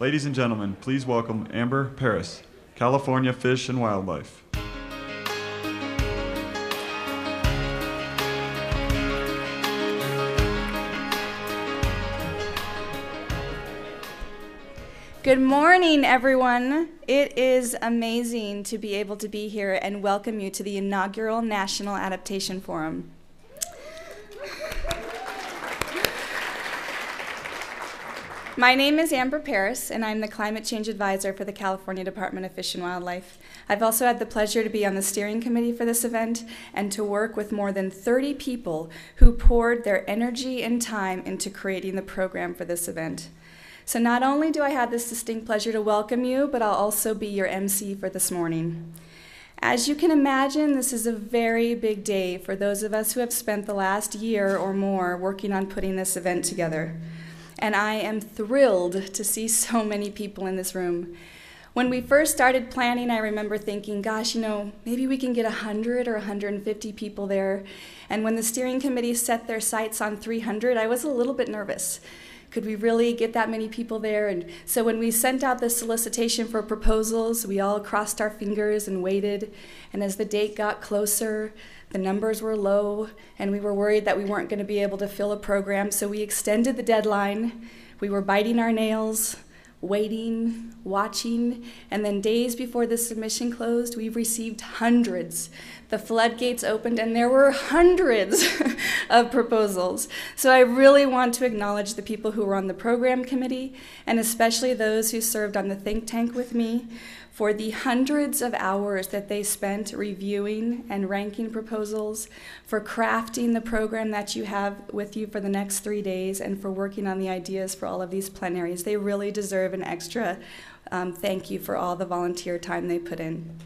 Ladies and gentlemen, please welcome Amber Paris, California Fish and Wildlife. Good morning, everyone. It is amazing to be able to be here and welcome you to the inaugural National Adaptation Forum. My name is Amber Paris, and I'm the Climate Change Advisor for the California Department of Fish and Wildlife. I've also had the pleasure to be on the steering committee for this event and to work with more than 30 people who poured their energy and time into creating the program for this event. So not only do I have this distinct pleasure to welcome you, but I'll also be your MC for this morning. As you can imagine, this is a very big day for those of us who have spent the last year or more working on putting this event together. And I am thrilled to see so many people in this room. When we first started planning, I remember thinking, gosh, you know, maybe we can get 100 or 150 people there. And when the steering committee set their sights on 300, I was a little bit nervous could we really get that many people there? And so when we sent out the solicitation for proposals, we all crossed our fingers and waited. And as the date got closer, the numbers were low, and we were worried that we weren't going to be able to fill a program. So we extended the deadline. We were biting our nails, waiting, watching, and then days before the submission closed, we received hundreds the floodgates opened and there were hundreds of proposals. So I really want to acknowledge the people who were on the program committee and especially those who served on the think tank with me for the hundreds of hours that they spent reviewing and ranking proposals, for crafting the program that you have with you for the next three days, and for working on the ideas for all of these plenaries. They really deserve an extra um, thank you for all the volunteer time they put in.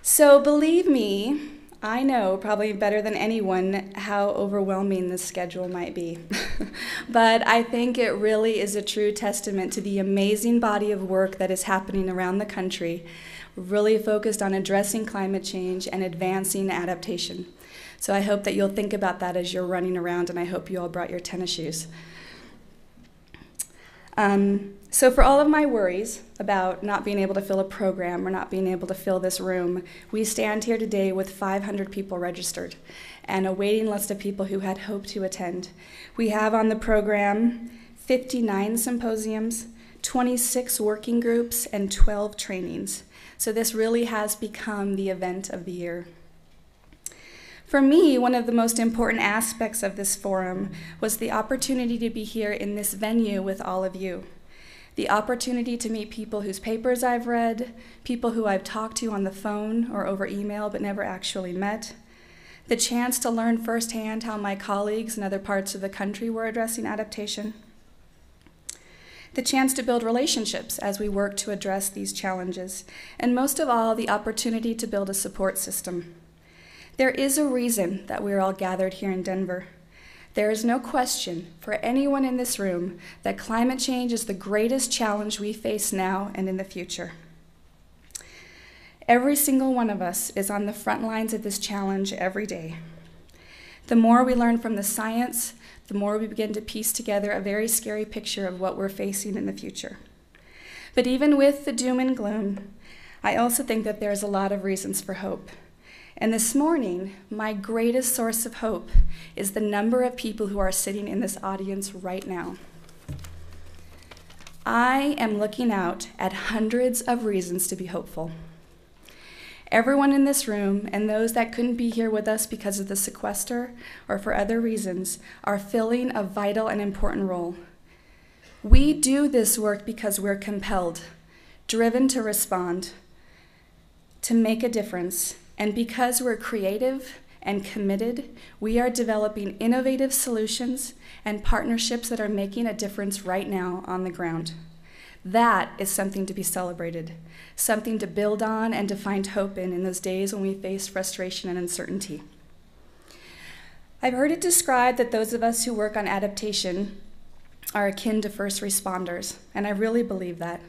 So believe me, I know probably better than anyone how overwhelming this schedule might be. but I think it really is a true testament to the amazing body of work that is happening around the country, really focused on addressing climate change and advancing adaptation. So I hope that you'll think about that as you're running around, and I hope you all brought your tennis shoes. Um, so, for all of my worries about not being able to fill a program or not being able to fill this room, we stand here today with 500 people registered and a waiting list of people who had hoped to attend. We have on the program 59 symposiums, 26 working groups, and 12 trainings. So, this really has become the event of the year. For me, one of the most important aspects of this forum was the opportunity to be here in this venue with all of you. The opportunity to meet people whose papers I've read, people who I've talked to on the phone or over email but never actually met, the chance to learn firsthand how my colleagues in other parts of the country were addressing adaptation, the chance to build relationships as we work to address these challenges, and most of all, the opportunity to build a support system. There is a reason that we're all gathered here in Denver. There is no question for anyone in this room that climate change is the greatest challenge we face now and in the future. Every single one of us is on the front lines of this challenge every day. The more we learn from the science, the more we begin to piece together a very scary picture of what we're facing in the future. But even with the doom and gloom, I also think that there's a lot of reasons for hope. And this morning, my greatest source of hope is the number of people who are sitting in this audience right now. I am looking out at hundreds of reasons to be hopeful. Everyone in this room and those that couldn't be here with us because of the sequester or for other reasons are filling a vital and important role. We do this work because we're compelled, driven to respond, to make a difference, and because we're creative and committed, we are developing innovative solutions and partnerships that are making a difference right now on the ground. That is something to be celebrated, something to build on and to find hope in in those days when we face frustration and uncertainty. I've heard it described that those of us who work on adaptation are akin to first responders, and I really believe that.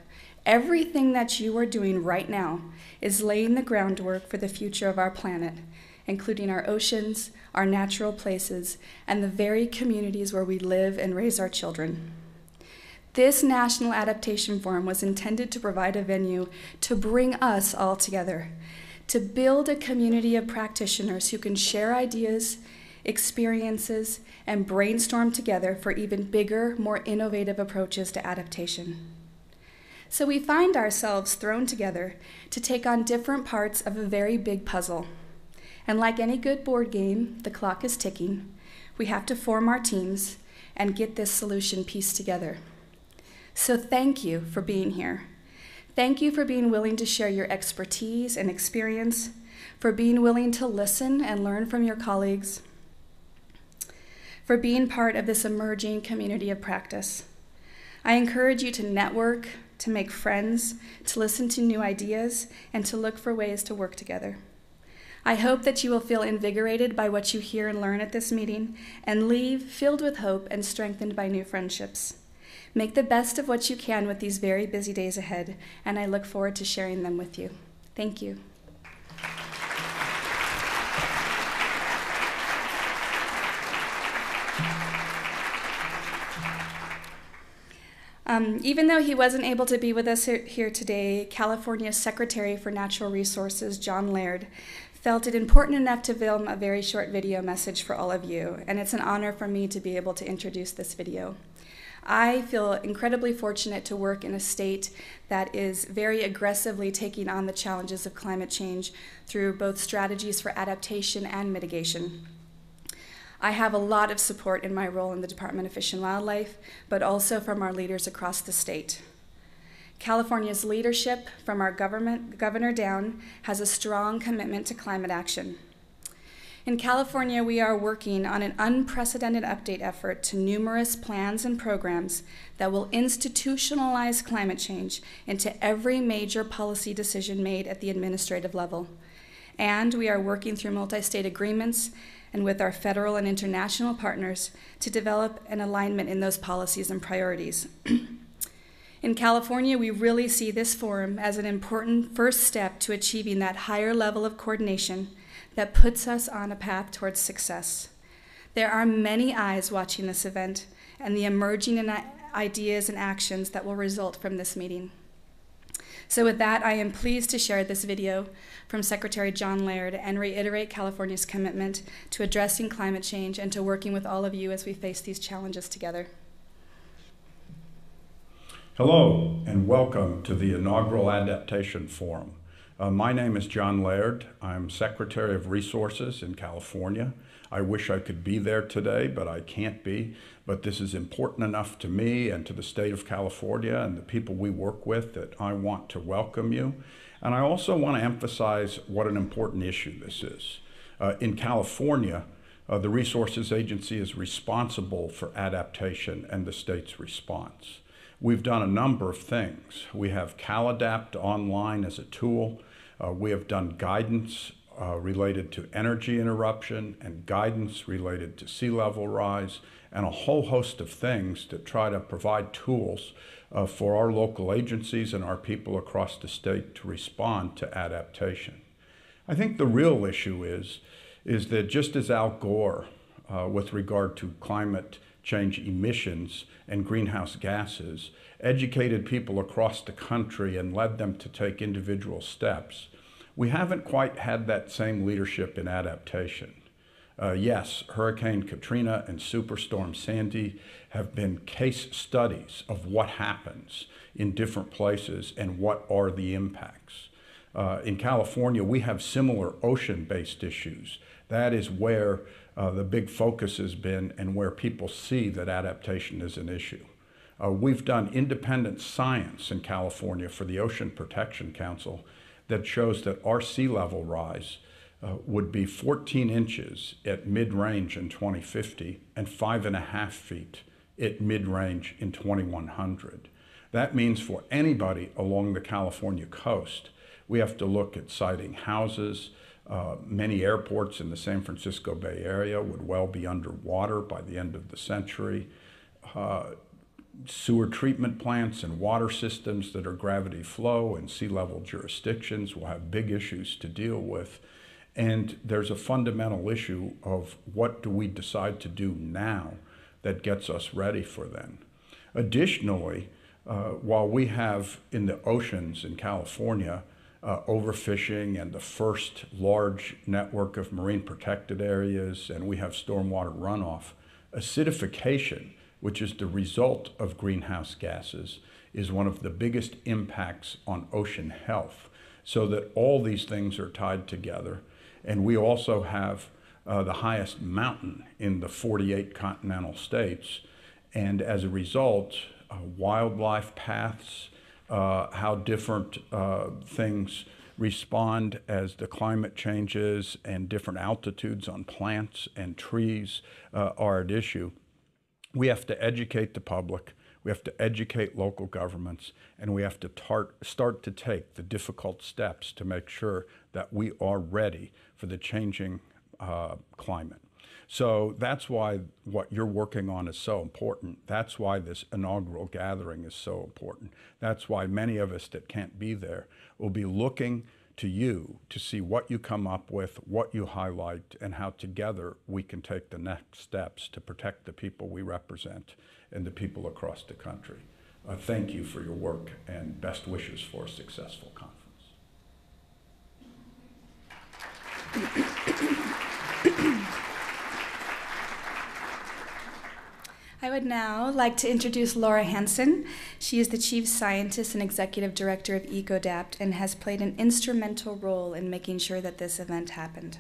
Everything that you are doing right now is laying the groundwork for the future of our planet, including our oceans, our natural places, and the very communities where we live and raise our children. This National Adaptation Forum was intended to provide a venue to bring us all together, to build a community of practitioners who can share ideas, experiences, and brainstorm together for even bigger, more innovative approaches to adaptation. So we find ourselves thrown together to take on different parts of a very big puzzle. And like any good board game, the clock is ticking. We have to form our teams and get this solution pieced together. So thank you for being here. Thank you for being willing to share your expertise and experience, for being willing to listen and learn from your colleagues, for being part of this emerging community of practice. I encourage you to network, to make friends, to listen to new ideas, and to look for ways to work together. I hope that you will feel invigorated by what you hear and learn at this meeting and leave filled with hope and strengthened by new friendships. Make the best of what you can with these very busy days ahead, and I look forward to sharing them with you. Thank you. Um, even though he wasn't able to be with us here today, California's Secretary for Natural Resources, John Laird, felt it important enough to film a very short video message for all of you, and it's an honor for me to be able to introduce this video. I feel incredibly fortunate to work in a state that is very aggressively taking on the challenges of climate change through both strategies for adaptation and mitigation. I have a lot of support in my role in the Department of Fish and Wildlife, but also from our leaders across the state. California's leadership, from our government, governor down, has a strong commitment to climate action. In California, we are working on an unprecedented update effort to numerous plans and programs that will institutionalize climate change into every major policy decision made at the administrative level. And we are working through multi state agreements and with our federal and international partners to develop an alignment in those policies and priorities. in California, we really see this forum as an important first step to achieving that higher level of coordination that puts us on a path towards success. There are many eyes watching this event and the emerging ideas and actions that will result from this meeting. So with that, I am pleased to share this video from Secretary John Laird and reiterate California's commitment to addressing climate change and to working with all of you as we face these challenges together. Hello, and welcome to the inaugural Adaptation Forum. Uh, my name is John Laird. I'm Secretary of Resources in California. I wish I could be there today, but I can't be. But this is important enough to me and to the state of California and the people we work with that I want to welcome you. And I also want to emphasize what an important issue this is. Uh, in California, uh, the Resources Agency is responsible for adaptation and the state's response. We've done a number of things. We have CalAdapt online as a tool. Uh, we have done guidance uh, related to energy interruption and guidance related to sea level rise and a whole host of things to try to provide tools uh, for our local agencies and our people across the state to respond to adaptation. I think the real issue is, is that just as Al Gore, uh, with regard to climate change emissions and greenhouse gases, educated people across the country and led them to take individual steps, we haven't quite had that same leadership in adaptation. Uh, yes, Hurricane Katrina and Superstorm Sandy have been case studies of what happens in different places and what are the impacts. Uh, in California, we have similar ocean based issues. That is where uh, the big focus has been and where people see that adaptation is an issue. Uh, we've done independent science in California for the Ocean Protection Council that shows that our sea level rise uh, would be 14 inches at mid range in 2050 and five and a half feet at mid range in 2100. That means for anybody along the California coast, we have to look at siting houses. Uh, many airports in the San Francisco Bay Area would well be underwater by the end of the century. Uh, sewer treatment plants and water systems that are gravity flow and sea level jurisdictions will have big issues to deal with. And there's a fundamental issue of what do we decide to do now that gets us ready for then. Additionally, uh, while we have in the oceans in California uh, overfishing and the first large network of marine protected areas, and we have stormwater runoff, acidification, which is the result of greenhouse gases, is one of the biggest impacts on ocean health. So that all these things are tied together. And we also have uh, the highest mountain in the 48 continental states. And as a result, uh, wildlife paths, uh, how different uh, things respond as the climate changes and different altitudes on plants and trees uh, are at issue. We have to educate the public. We have to educate local governments, and we have to tar- start to take the difficult steps to make sure that we are ready for the changing uh, climate. So that's why what you're working on is so important. That's why this inaugural gathering is so important. That's why many of us that can't be there will be looking to you to see what you come up with, what you highlight, and how together we can take the next steps to protect the people we represent and the people across the country. Uh, thank you for your work and best wishes for a successful conference. I would now like to introduce Laura Hansen. She is the Chief Scientist and Executive Director of EcoAdapt and has played an instrumental role in making sure that this event happened.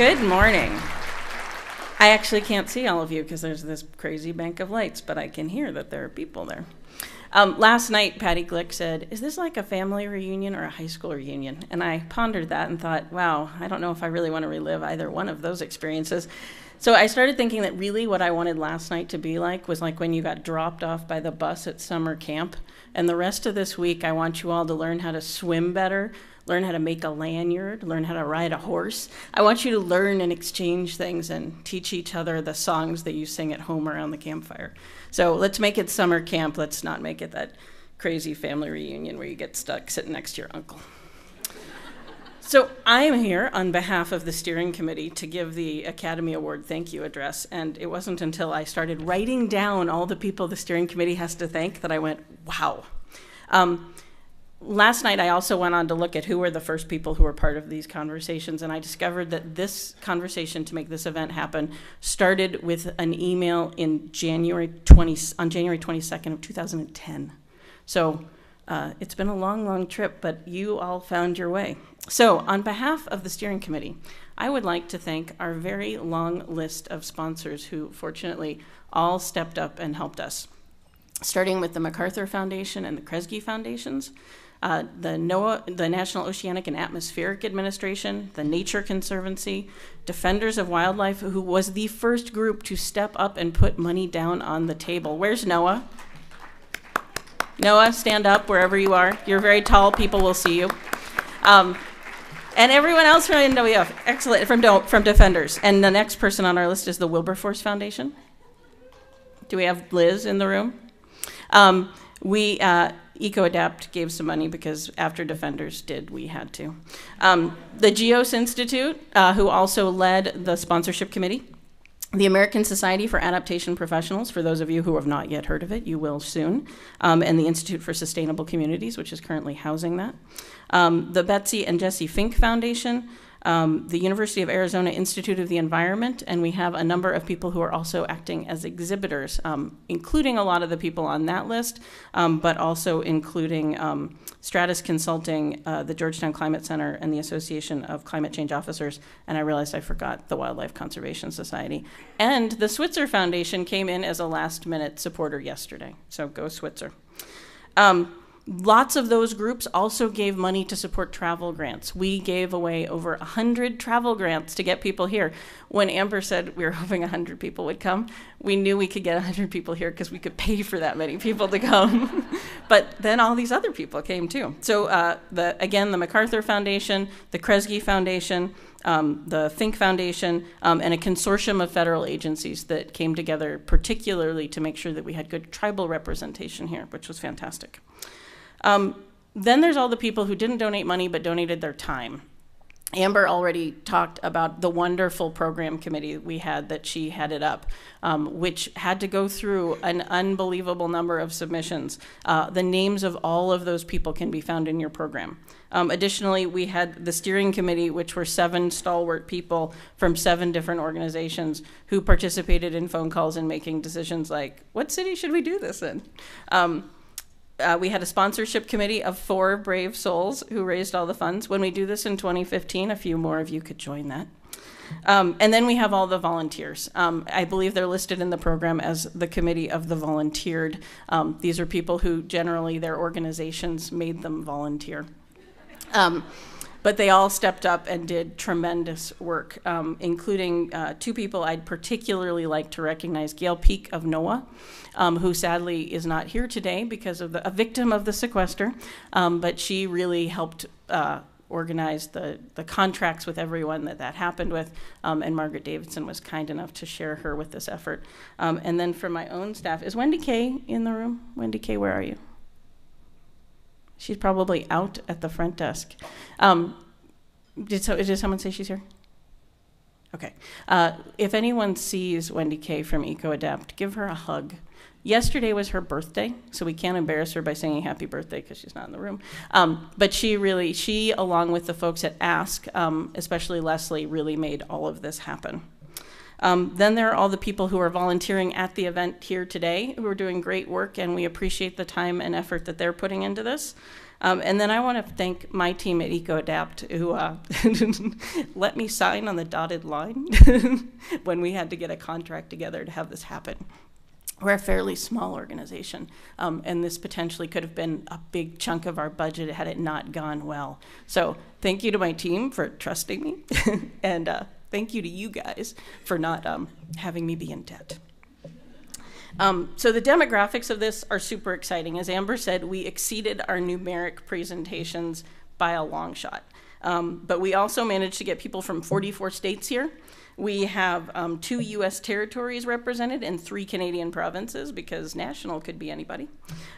Good morning. I actually can't see all of you because there's this crazy bank of lights, but I can hear that there are people there. Um, last night, Patty Glick said, Is this like a family reunion or a high school reunion? And I pondered that and thought, wow, I don't know if I really want to relive either one of those experiences. So I started thinking that really what I wanted last night to be like was like when you got dropped off by the bus at summer camp. And the rest of this week, I want you all to learn how to swim better, learn how to make a lanyard, learn how to ride a horse. I want you to learn and exchange things and teach each other the songs that you sing at home around the campfire. So let's make it summer camp. Let's not make it that crazy family reunion where you get stuck sitting next to your uncle. So I am here on behalf of the steering committee to give the Academy Award thank you address. And it wasn't until I started writing down all the people the steering committee has to thank that I went, wow. Um, last night I also went on to look at who were the first people who were part of these conversations, and I discovered that this conversation to make this event happen started with an email in January 20 on January 22nd of 2010. So uh, it's been a long, long trip, but you all found your way. So, on behalf of the steering committee, I would like to thank our very long list of sponsors who, fortunately, all stepped up and helped us. Starting with the MacArthur Foundation and the Kresge Foundations, uh, the NOAA, the National Oceanic and Atmospheric Administration, the Nature Conservancy, Defenders of Wildlife, who was the first group to step up and put money down on the table. Where's NOAA? NOAA, stand up wherever you are. You're very tall. People will see you. Um, and everyone else from NWF, excellent, from, from Defenders. And the next person on our list is the Wilberforce Foundation. Do we have Liz in the room? Um, we, uh, EcoAdapt gave some money because after Defenders did, we had to. Um, the GEOS Institute, uh, who also led the sponsorship committee. The American Society for Adaptation Professionals, for those of you who have not yet heard of it, you will soon, um, and the Institute for Sustainable Communities, which is currently housing that. Um, the Betsy and Jesse Fink Foundation, um, the University of Arizona Institute of the Environment, and we have a number of people who are also acting as exhibitors, um, including a lot of the people on that list, um, but also including um, Stratus Consulting, uh, the Georgetown Climate Center, and the Association of Climate Change Officers. And I realized I forgot the Wildlife Conservation Society. And the Switzer Foundation came in as a last minute supporter yesterday. So go Switzer. Um, Lots of those groups also gave money to support travel grants. We gave away over 100 travel grants to get people here. When Amber said we were hoping 100 people would come, we knew we could get 100 people here because we could pay for that many people to come. but then all these other people came too. So, uh, the, again, the MacArthur Foundation, the Kresge Foundation, um, the Fink Foundation, um, and a consortium of federal agencies that came together particularly to make sure that we had good tribal representation here, which was fantastic. Um, then there's all the people who didn't donate money but donated their time. Amber already talked about the wonderful program committee we had that she headed up, um, which had to go through an unbelievable number of submissions. Uh, the names of all of those people can be found in your program. Um, additionally, we had the steering committee, which were seven stalwart people from seven different organizations who participated in phone calls and making decisions like, what city should we do this in? Um, uh, we had a sponsorship committee of four brave souls who raised all the funds. When we do this in 2015, a few more of you could join that. Um, and then we have all the volunteers. Um, I believe they're listed in the program as the committee of the volunteered. Um, these are people who generally their organizations made them volunteer. Um, but they all stepped up and did tremendous work, um, including uh, two people I'd particularly like to recognize Gail Peak of NOAA, um, who sadly is not here today because of the, a victim of the sequester, um, but she really helped. Uh, organize the, the contracts with everyone that that happened with, um, and Margaret Davidson was kind enough to share her with this effort. Um, and then for my own staff, is Wendy Kay in the room? Wendy Kay, where are you? She's probably out at the front desk. Um, did, so, did someone say she's here? Okay. Uh, if anyone sees Wendy Kay from EcoAdapt, give her a hug. Yesterday was her birthday, so we can't embarrass her by singing happy birthday because she's not in the room. Um, but she really, she, along with the folks at Ask, um, especially Leslie, really made all of this happen. Um, then there are all the people who are volunteering at the event here today who are doing great work, and we appreciate the time and effort that they're putting into this. Um, and then I want to thank my team at EcoAdapt who uh, let me sign on the dotted line when we had to get a contract together to have this happen. We're a fairly small organization, um, and this potentially could have been a big chunk of our budget had it not gone well. So, thank you to my team for trusting me, and uh, thank you to you guys for not um, having me be in debt. Um, so the demographics of this are super exciting. As Amber said, we exceeded our numeric presentations by a long shot. Um, but we also managed to get people from 44 states here. We have um, two U.S. territories represented and three Canadian provinces because national could be anybody.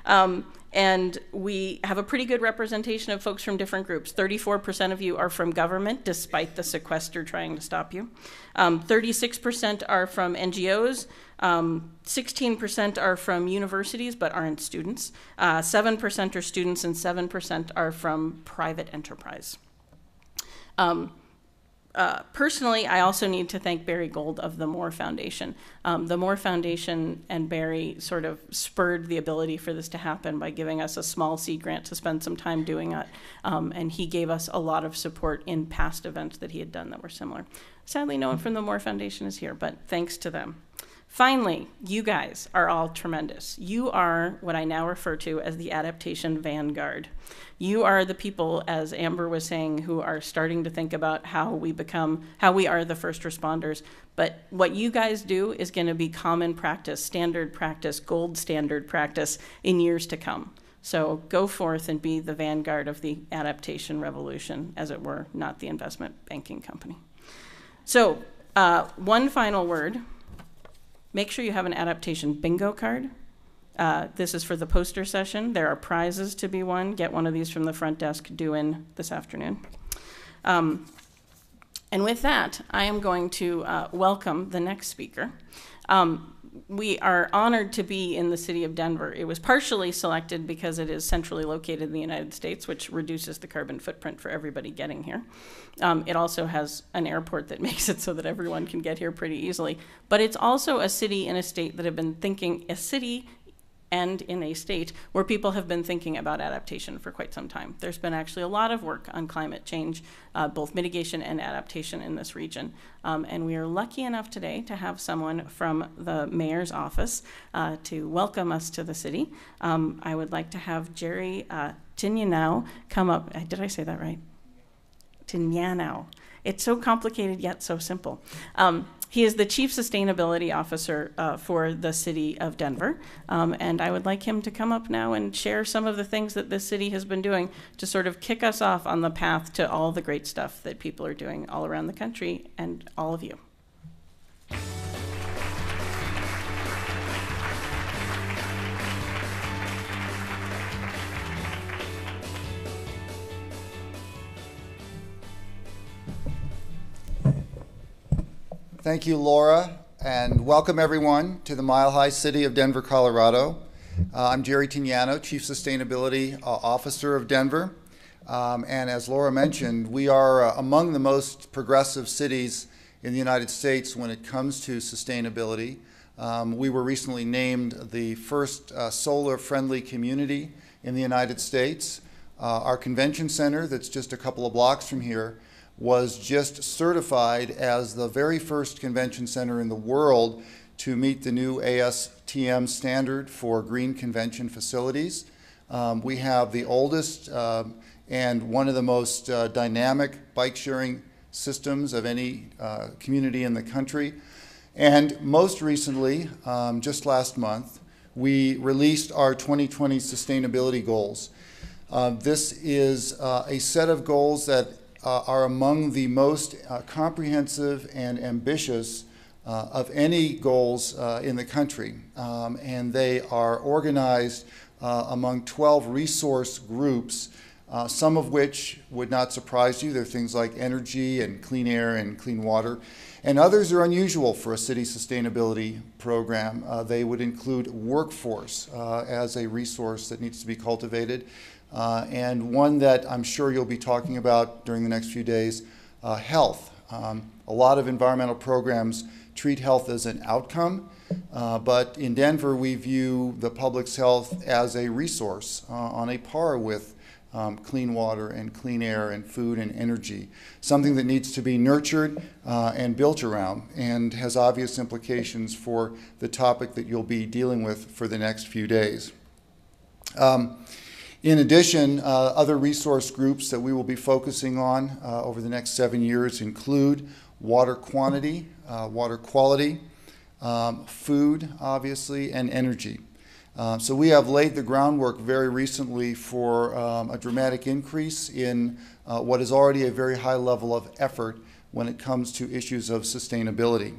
Um, and we have a pretty good representation of folks from different groups. 34% of you are from government, despite the sequester trying to stop you. 36% um, are from NGOs. Um, 16% are from universities but aren't students. Uh, 7% are students, and 7% are from private enterprise. Um, uh, personally, I also need to thank Barry Gold of the Moore Foundation. Um, the Moore Foundation and Barry sort of spurred the ability for this to happen by giving us a small seed grant to spend some time doing it. Um, and he gave us a lot of support in past events that he had done that were similar. Sadly, no one from the Moore Foundation is here, but thanks to them. Finally, you guys are all tremendous. You are what I now refer to as the adaptation vanguard. You are the people, as Amber was saying, who are starting to think about how we become, how we are the first responders. But what you guys do is going to be common practice, standard practice, gold standard practice in years to come. So go forth and be the vanguard of the adaptation revolution, as it were, not the investment banking company. So, uh, one final word Make sure you have an adaptation bingo card. Uh, this is for the poster session. There are prizes to be won. Get one of these from the front desk due in this afternoon. Um, and with that, I am going to uh, welcome the next speaker. Um, we are honored to be in the city of Denver. It was partially selected because it is centrally located in the United States, which reduces the carbon footprint for everybody getting here. Um, it also has an airport that makes it so that everyone can get here pretty easily. But it's also a city and a state that have been thinking, a city and in a state where people have been thinking about adaptation for quite some time. There's been actually a lot of work on climate change, uh, both mitigation and adaptation in this region. Um, and we are lucky enough today to have someone from the mayor's office uh, to welcome us to the city. Um, I would like to have Jerry uh, come up. Uh, did I say that right? Tinianow. It's so complicated yet so simple. Um, he is the Chief Sustainability Officer uh, for the City of Denver. Um, and I would like him to come up now and share some of the things that this city has been doing to sort of kick us off on the path to all the great stuff that people are doing all around the country and all of you. Thank you, Laura, and welcome everyone to the Mile High City of Denver, Colorado. Uh, I'm Jerry Tinianow, Chief Sustainability uh, Officer of Denver. Um, and as Laura mentioned, we are uh, among the most progressive cities in the United States when it comes to sustainability. Um, we were recently named the first uh, solar friendly community in the United States. Uh, our convention center, that's just a couple of blocks from here, was just certified as the very first convention center in the world to meet the new ASTM standard for green convention facilities. Um, we have the oldest um, and one of the most uh, dynamic bike sharing systems of any uh, community in the country. And most recently, um, just last month, we released our 2020 sustainability goals. Uh, this is uh, a set of goals that uh, are among the most uh, comprehensive and ambitious uh, of any goals uh, in the country. Um, and they are organized among 12 resource groups, some of which would not surprise you. They're things like energy and clean air and clean water. And others are unusual for a city sustainability program. Uh, they would include workforce uh, as a resource that needs to be cultivated, uh, and one that I'm sure you'll be talking about during the next few days uh, health. Um, a lot of environmental programs treat health as an outcome, uh, but in Denver, we view the public's health as a resource uh, on a par with um, clean water and clean air and food and energy. Something that needs to be nurtured uh, and built around and has obvious implications for the topic that you'll be dealing with for the next few days. Um, in addition, uh, other resource groups that we will be focusing on uh, over the next seven years include water quantity, uh, water quality, um, food, obviously, and energy. Uh, so we have laid the groundwork very recently for um, a dramatic increase in uh, what is already a very high level of effort when it comes to issues of sustainability.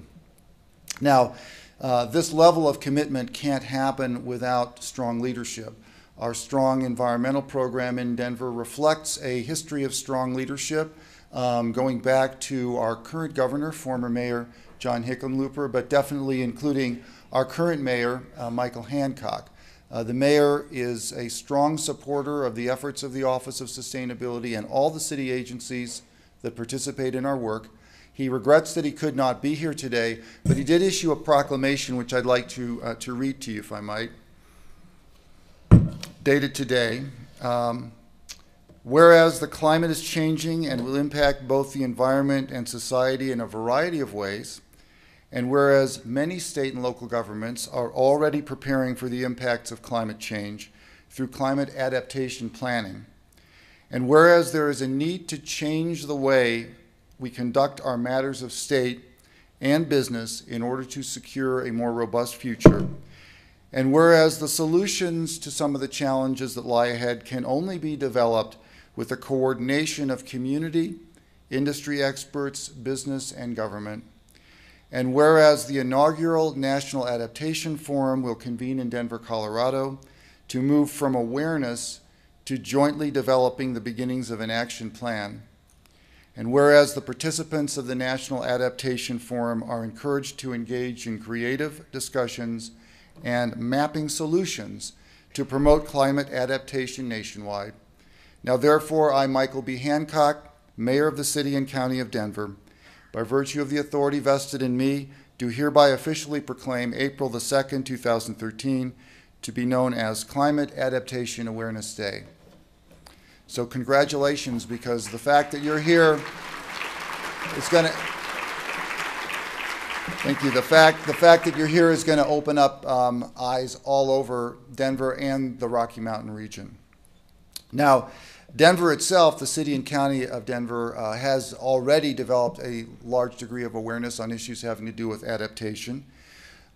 Now, uh, this level of commitment can't happen without strong leadership. Our strong environmental program in Denver reflects a history of strong leadership um, going back to our current governor, former Mayor John Hickenlooper, but definitely including our current mayor, uh, Michael Hancock. Uh, the mayor is a strong supporter of the efforts of the Office of Sustainability and all the city agencies that participate in our work. He regrets that he could not be here today, but he did issue a proclamation which I'd like to, uh, to read to you, if I might. Dated today. Um, Whereas the climate is changing and will impact both the environment and society in a variety of ways, and whereas many state and local governments are already preparing for the impacts of climate change through climate adaptation planning, and whereas there is a need to change the way we conduct our matters of state and business in order to secure a more robust future, and whereas the solutions to some of the challenges that lie ahead can only be developed with the coordination of community, industry experts, business, and government, and whereas the inaugural National Adaptation Forum will convene in Denver, Colorado to move from awareness to jointly developing the beginnings of an action plan. And whereas the participants of the National Adaptation Forum are encouraged to engage in creative discussions and mapping solutions to promote climate adaptation nationwide. Now, therefore, I, Michael B. Hancock, Mayor of the City and County of Denver, by virtue of the authority vested in me, do hereby officially proclaim April the 2nd, 2013, to be known as Climate Adaptation Awareness Day. So, congratulations, because the fact that you're here is going to. Thank you. The fact, the fact that you're here is going to open up um, eyes all over Denver and the Rocky Mountain region. Now, Denver itself, the city and county of Denver, uh, has already developed a large degree of awareness on issues having to do with adaptation.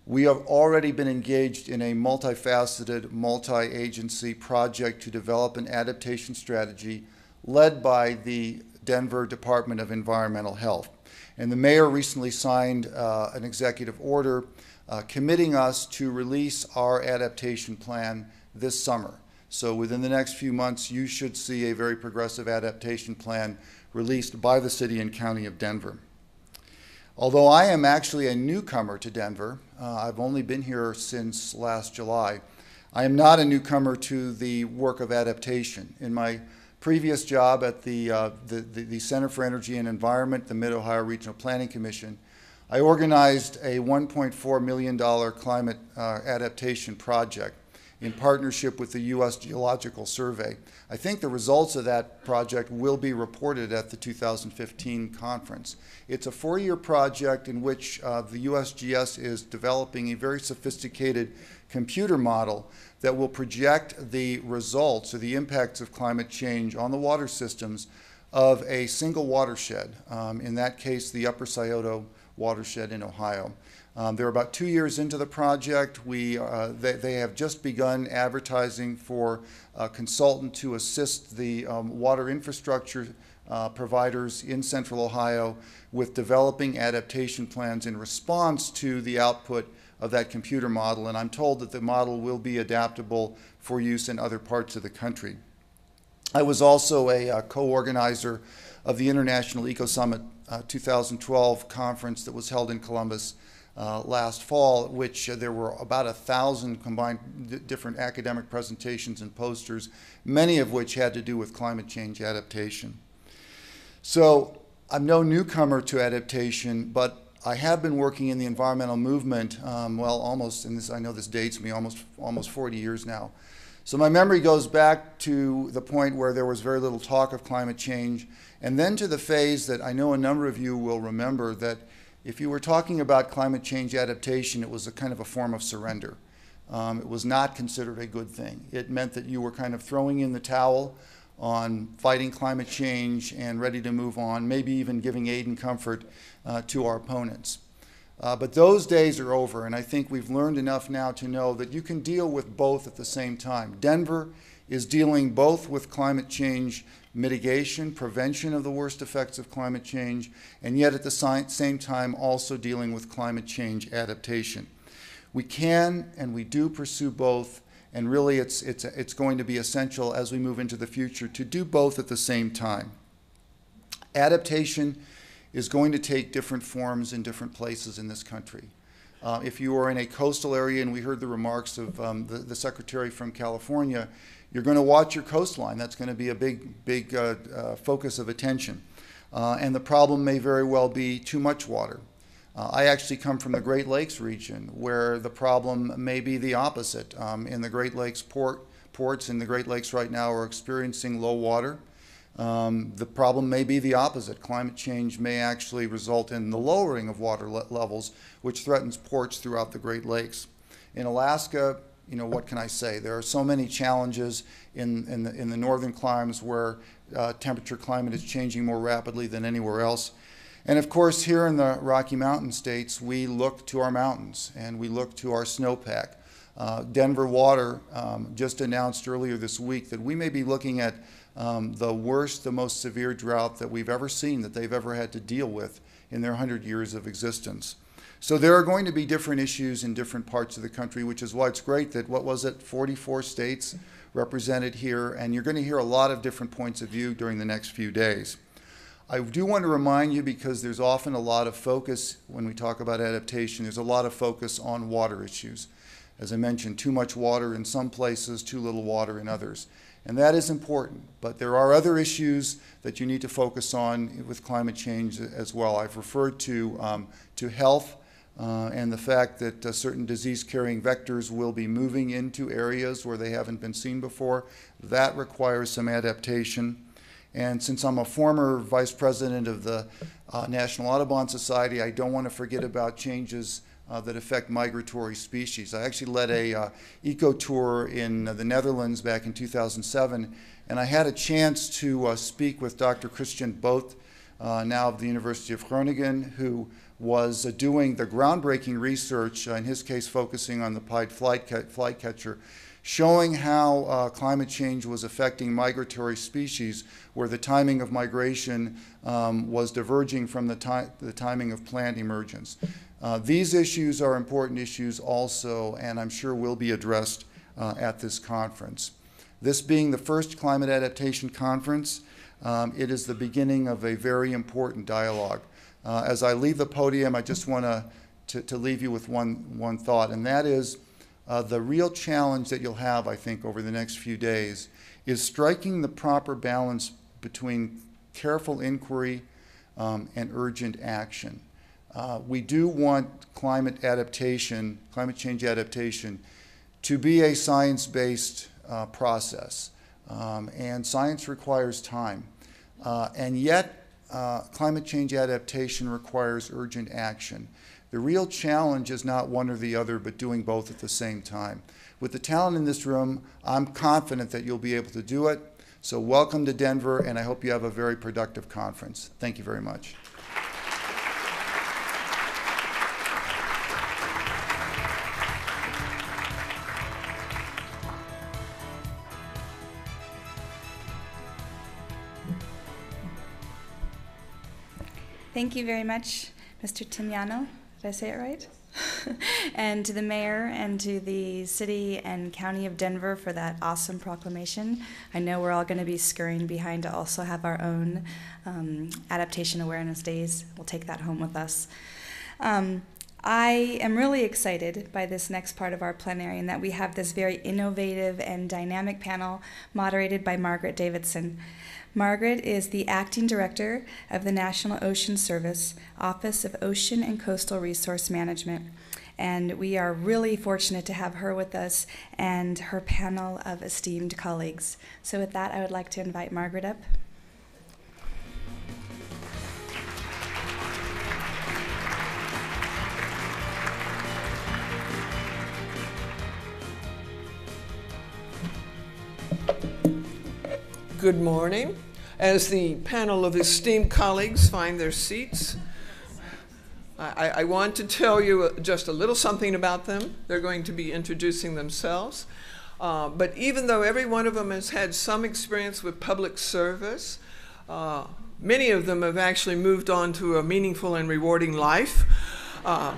We have already been engaged in a multifaceted, multi agency project to develop an adaptation strategy led by the Denver Department of Environmental Health. And the mayor recently signed uh, an executive order uh, committing us to release our adaptation plan this summer. So within the next few months, you should see a very progressive adaptation plan released by the city and county of Denver. Although I am actually a newcomer to Denver, uh, I've only been here since last July. I am not a newcomer to the work of adaptation. In my previous job at the, uh, the, the, the Center for Energy and Environment, the Mid Ohio Regional Planning Commission, I organized a $1.4 million climate uh, adaptation project in partnership with the U.S. Geological Survey. I think the results of that project will be reported at the 2015 conference. It's a four year project in which uh, the USGS is developing a very sophisticated computer model that will project the results or the impacts of climate change on the water systems of a single watershed, um, in that case, the Upper Scioto watershed in Ohio. Um, they're about two years into the project. We, uh, they, they, have just begun advertising for a consultant to assist the um, water infrastructure uh, providers in central Ohio with developing adaptation plans in response to the output of that computer model. And I'm told that the model will be adaptable for use in other parts of the country. I was also a uh, co-organizer of the International Eco Summit uh, 2012 conference that was held in Columbus uh, last fall, which uh, there were about a thousand combined different academic presentations and posters, many of which had to do with climate change adaptation. So I'm no newcomer to adaptation, but I have been working in the environmental movement, um, well, almost, and this, I know this dates me, almost, almost 40 years now. So my memory goes back to the point where there was very little talk of climate change, and then to the phase that I know a number of you will remember that if you were talking about climate change adaptation, it was a kind of a form of surrender. Um, it was not considered a good thing. It meant that you were kind of throwing in the towel on fighting climate change and ready to move on, maybe even giving aid and comfort uh, to our opponents. Uh, but those days are over, and I think we've learned enough now to know that you can deal with both at the same time. Denver is dealing both with climate change mitigation, prevention of the worst effects of climate change, and yet at the same time also dealing with climate change adaptation. We can and we do pursue both, and really it's, it's, it's going to be essential as we move into the future to do both at the same time. Adaptation is going to take different forms in different places in this country. Uh, if you are in a coastal area, and we heard the remarks of um, the, the secretary from California, you're going to watch your coastline. That's going to be a big, big uh, uh, focus of attention. Uh, and the problem may very well be too much water. Uh, I actually come from the Great Lakes region where the problem may be the opposite. Um, in the Great Lakes port, ports in the Great Lakes right now are experiencing low water. Um, the problem may be the opposite. Climate change may actually result in the lowering of water le levels, which threatens ports throughout the Great Lakes. In Alaska, you know, what can I say? There are so many challenges in, in, the, in the northern climes where uh, temperature climate is changing more rapidly than anywhere else. And of course, here in the Rocky Mountain states, we look to our mountains and we look to our snowpack. Uh, Denver Water um, just announced earlier this week that we may be looking at um, the worst, the most severe drought that we've ever seen, that they've ever had to deal with in their 100 years of existence. So there are going to be different issues in different parts of the country, which is why it's great that, what was it, 44 states represented here, and you're going to hear a lot of different points of view during the next few days. I do want to remind you because there's often a lot of focus when we talk about adaptation, there's a lot of focus on water issues. As I mentioned, too much water in some places, too little water in others. And that is important. But there are other issues that you need to focus on with climate change as well. I've referred to, um, to health uh, and the fact that uh, certain disease-carrying vectors will be moving into areas where they haven't been seen before. That requires some adaptation. And since I'm a former vice president of the uh, National Audubon Society, I don't want to forget about changes uh, that affect migratory species. I actually led a uh, eco tour in the Netherlands back in 2007, and I had a chance to uh, speak with Dr. Christian Both, now of the University of Groningen, who was uh, doing the groundbreaking research, uh, in his case focusing on the pied flight flycatcher, showing how uh, climate change was affecting migratory species, where the timing of migration um, was diverging from the, ti the, timing of plant emergence. Uh, these issues are important issues also, and I'm sure will be addressed uh, at this conference. This being the first climate adaptation conference, um, it is the beginning of a very important dialogue. Uh, as I leave the podium, I just want to, to leave you with one, one thought, and that is uh, the real challenge that you'll have, I think, over the next few days is striking the proper balance between careful inquiry um, and urgent action. Uh, we do want climate adaptation, climate change adaptation, to be a science based uh, process. Um, and science requires time. Uh, and yet, uh, climate change adaptation requires urgent action. The real challenge is not one or the other, but doing both at the same time. With the talent in this room, I'm confident that you'll be able to do it. So, welcome to Denver, and I hope you have a very productive conference. Thank you very much. Thank you very much, Mr. Tinianow. Did I say it right? and to the mayor and to the city and county of Denver for that awesome proclamation. I know we're all going to be scurrying behind to also have our own um, adaptation awareness days. We'll take that home with us. Um, I am really excited by this next part of our plenary and that we have this very innovative and dynamic panel moderated by Margaret Davidson. Margaret is the acting director of the National Ocean Service Office of Ocean and Coastal Resource Management. And we are really fortunate to have her with us and her panel of esteemed colleagues. So, with that, I would like to invite Margaret up. Good morning. As the panel of esteemed colleagues find their seats, I, I, want to tell you just a little something about them. They're going to be introducing themselves. Uh, but even though every one of them has had some experience with public service, uh, many of them have actually moved on to a meaningful and rewarding life. Uh,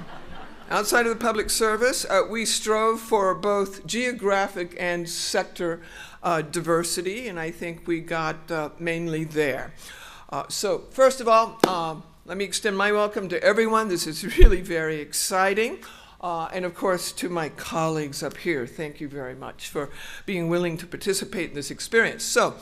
outside of the public service, uh, we strove for both geographic and sector uh, diversity, and I think we got uh, mainly there. Uh, so, first of all, um, let me extend my welcome to everyone. This is really very exciting. Uh, and of course, to my colleagues up here, thank you very much for being willing to participate in this experience. So,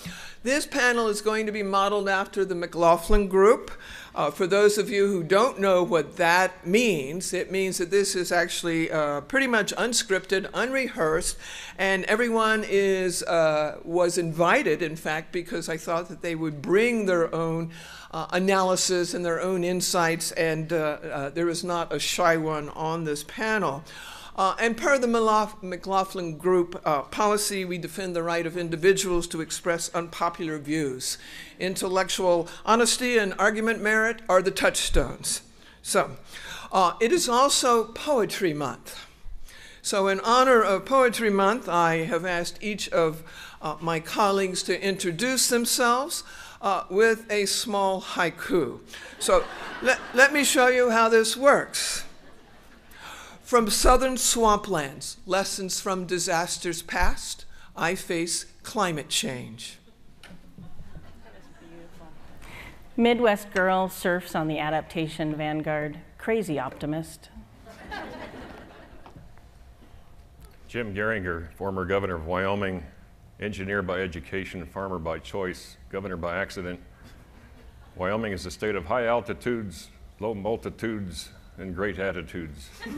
this panel is going to be modeled after the McLaughlin Group. Uh, for those of you who don't know what that means, it means that this is actually uh, pretty much unscripted, unrehearsed, and everyone is uh, was invited. In fact, because I thought that they would bring their own uh, analysis and their own insights, and uh, uh, there is not a shy one on this panel. Uh, and per the McLaughlin Group uh, policy, we defend the right of individuals to express unpopular views. Intellectual honesty and argument merit are the touchstones. So, uh, it is also Poetry Month. So, in honor of Poetry Month, I have asked each of uh, my colleagues to introduce themselves. Uh, with a small haiku. So let, let me show you how this works. From southern swamplands, lessons from disasters past, I face climate change. Midwest girl surfs on the adaptation vanguard, crazy optimist. Jim Geringer, former governor of Wyoming, engineer by education, farmer by choice, governor by accident. Wyoming is a state of high altitudes, low multitudes, and great attitudes.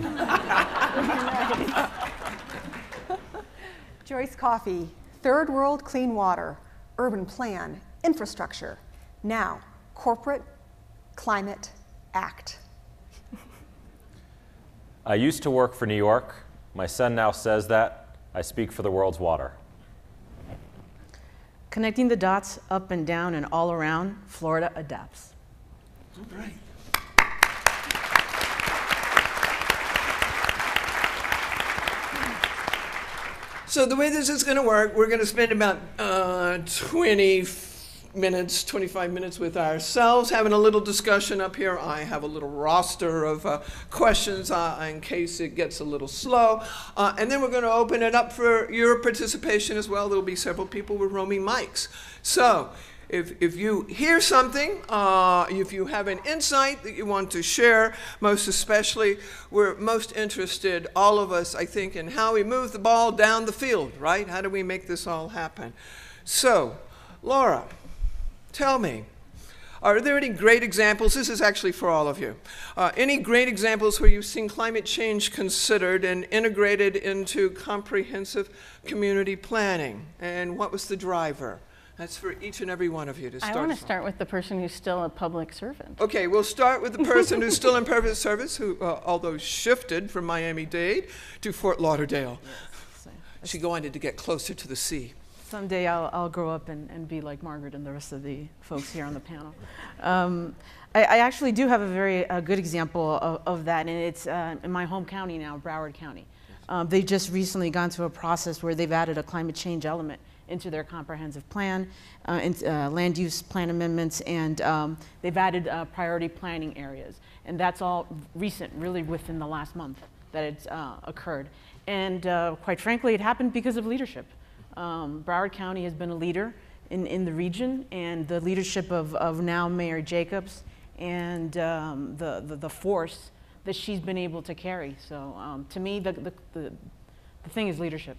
Joyce Coffee, Third World Clean Water, Urban Plan, Infrastructure. Now, Corporate Climate Act. I used to work for New York. My son now says that. I speak for the world's water. Connecting the dots up and down and all around, Florida adapts. All right. So the way this is going to work, we're going to spend about uh, 20 minutes, 25 minutes with ourselves, having a little discussion up here. I have a little roster of uh, questions uh, in case it gets a little slow. Uh, and then we're going to open it up for your participation as well. There'll be several people with roaming mics. So if, if you hear something, uh, if you have an insight that you want to share, most especially, we're most interested, all of us, I think, in how we move the ball down the field, right? How do we make this all happen? So, Laura, tell me, are there any great examples? This is actually for all of you. Uh, any great examples where you've seen climate change considered and integrated into comprehensive community planning? And what was the driver? That's for each and every one of you to start. I want to start with the person who's still a public servant. Okay, we'll start with the person who's still in public service, who, uh, although shifted from Miami Dade to Fort Lauderdale. So She wanted to get closer to the sea. someday I'll, I'll grow up and, and be like Margaret and the rest of the folks here on the panel. Um, I, I actually do have a very uh, good example of, of that, and it's uh, in my home county now, Broward County. Um, they've just recently gone through a process where they've added a climate change element into their comprehensive plan, uh, and, uh, land use plan amendments, and um, they've added uh, priority planning areas. And that's all recent, really within the last month that it's uh, occurred. And uh, quite frankly, it happened because of leadership. Um, Broward County has been a leader in, in the region, and the leadership of, of now Mayor Jacobs and um, the, the, the force that she's been able to carry. So um, to me, the, the, the, the thing is leadership.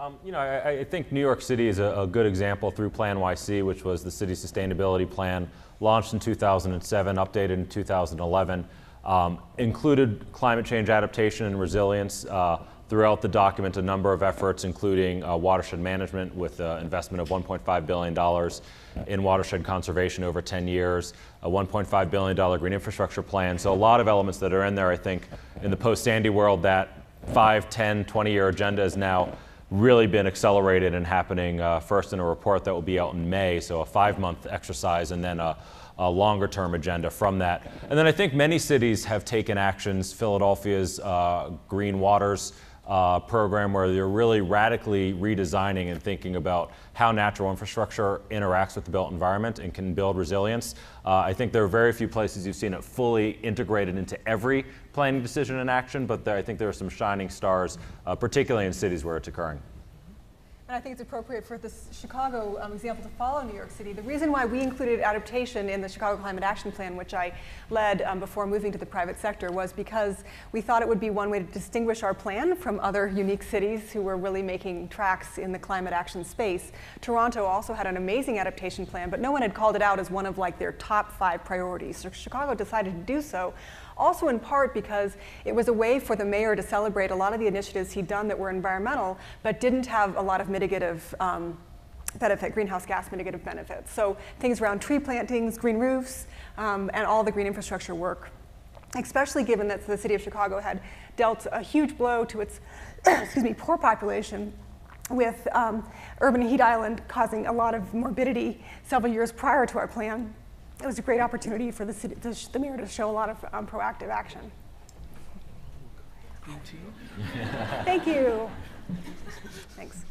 Um, you know, I, I think New York City is a, a good example through PlaNYC, which was the city sustainability plan, launched in 2007, updated in 2011, um, included climate change adaptation and resilience. Uh, throughout the document, a number of efforts, including uh, watershed management with uh, investment of $1.5 billion in watershed conservation over 10 years, a $1.5 billion green infrastructure plan. So a lot of elements that are in there, I think, in the post-Sandy world, that 5, 10, 20-year agenda is now really been accelerated and happening uh, first in a report that will be out in May, so a five month exercise, and then a, a longer term agenda from that. And then I think many cities have taken actions. Philadelphia's uh, Green Waters uh, program, where they're really radically redesigning and thinking about how natural infrastructure interacts with the built environment and can build resilience. Uh, I think there are very few places you've seen it fully integrated into every planning decision and action, but there, I think there are some shining stars, uh, particularly in cities where it's occurring. And I think it's appropriate for this Chicago um, example to follow New York City. The reason why we included adaptation in the Chicago Climate Action Plan, which I led um, before moving to the private sector, was because we thought it would be one way to distinguish our plan from other unique cities who were really making tracks in the climate action space. Toronto also had an amazing adaptation plan, but no one had called it out as one of like their top five priorities. So Chicago decided to do so also in part because it was a way for the mayor to celebrate a lot of the initiatives he'd done that were environmental, but didn't have a lot of mitigative um, benefit, greenhouse gas mitigative benefits. So things around tree plantings, green roofs, um, and all the green infrastructure work. Especially given that the city of Chicago had dealt a huge blow to its, excuse me, poor population with um, urban heat island causing a lot of morbidity several years prior to our plan it was a great opportunity for the, city, the, mayor to show a lot of um, proactive action. Thank you. Thanks.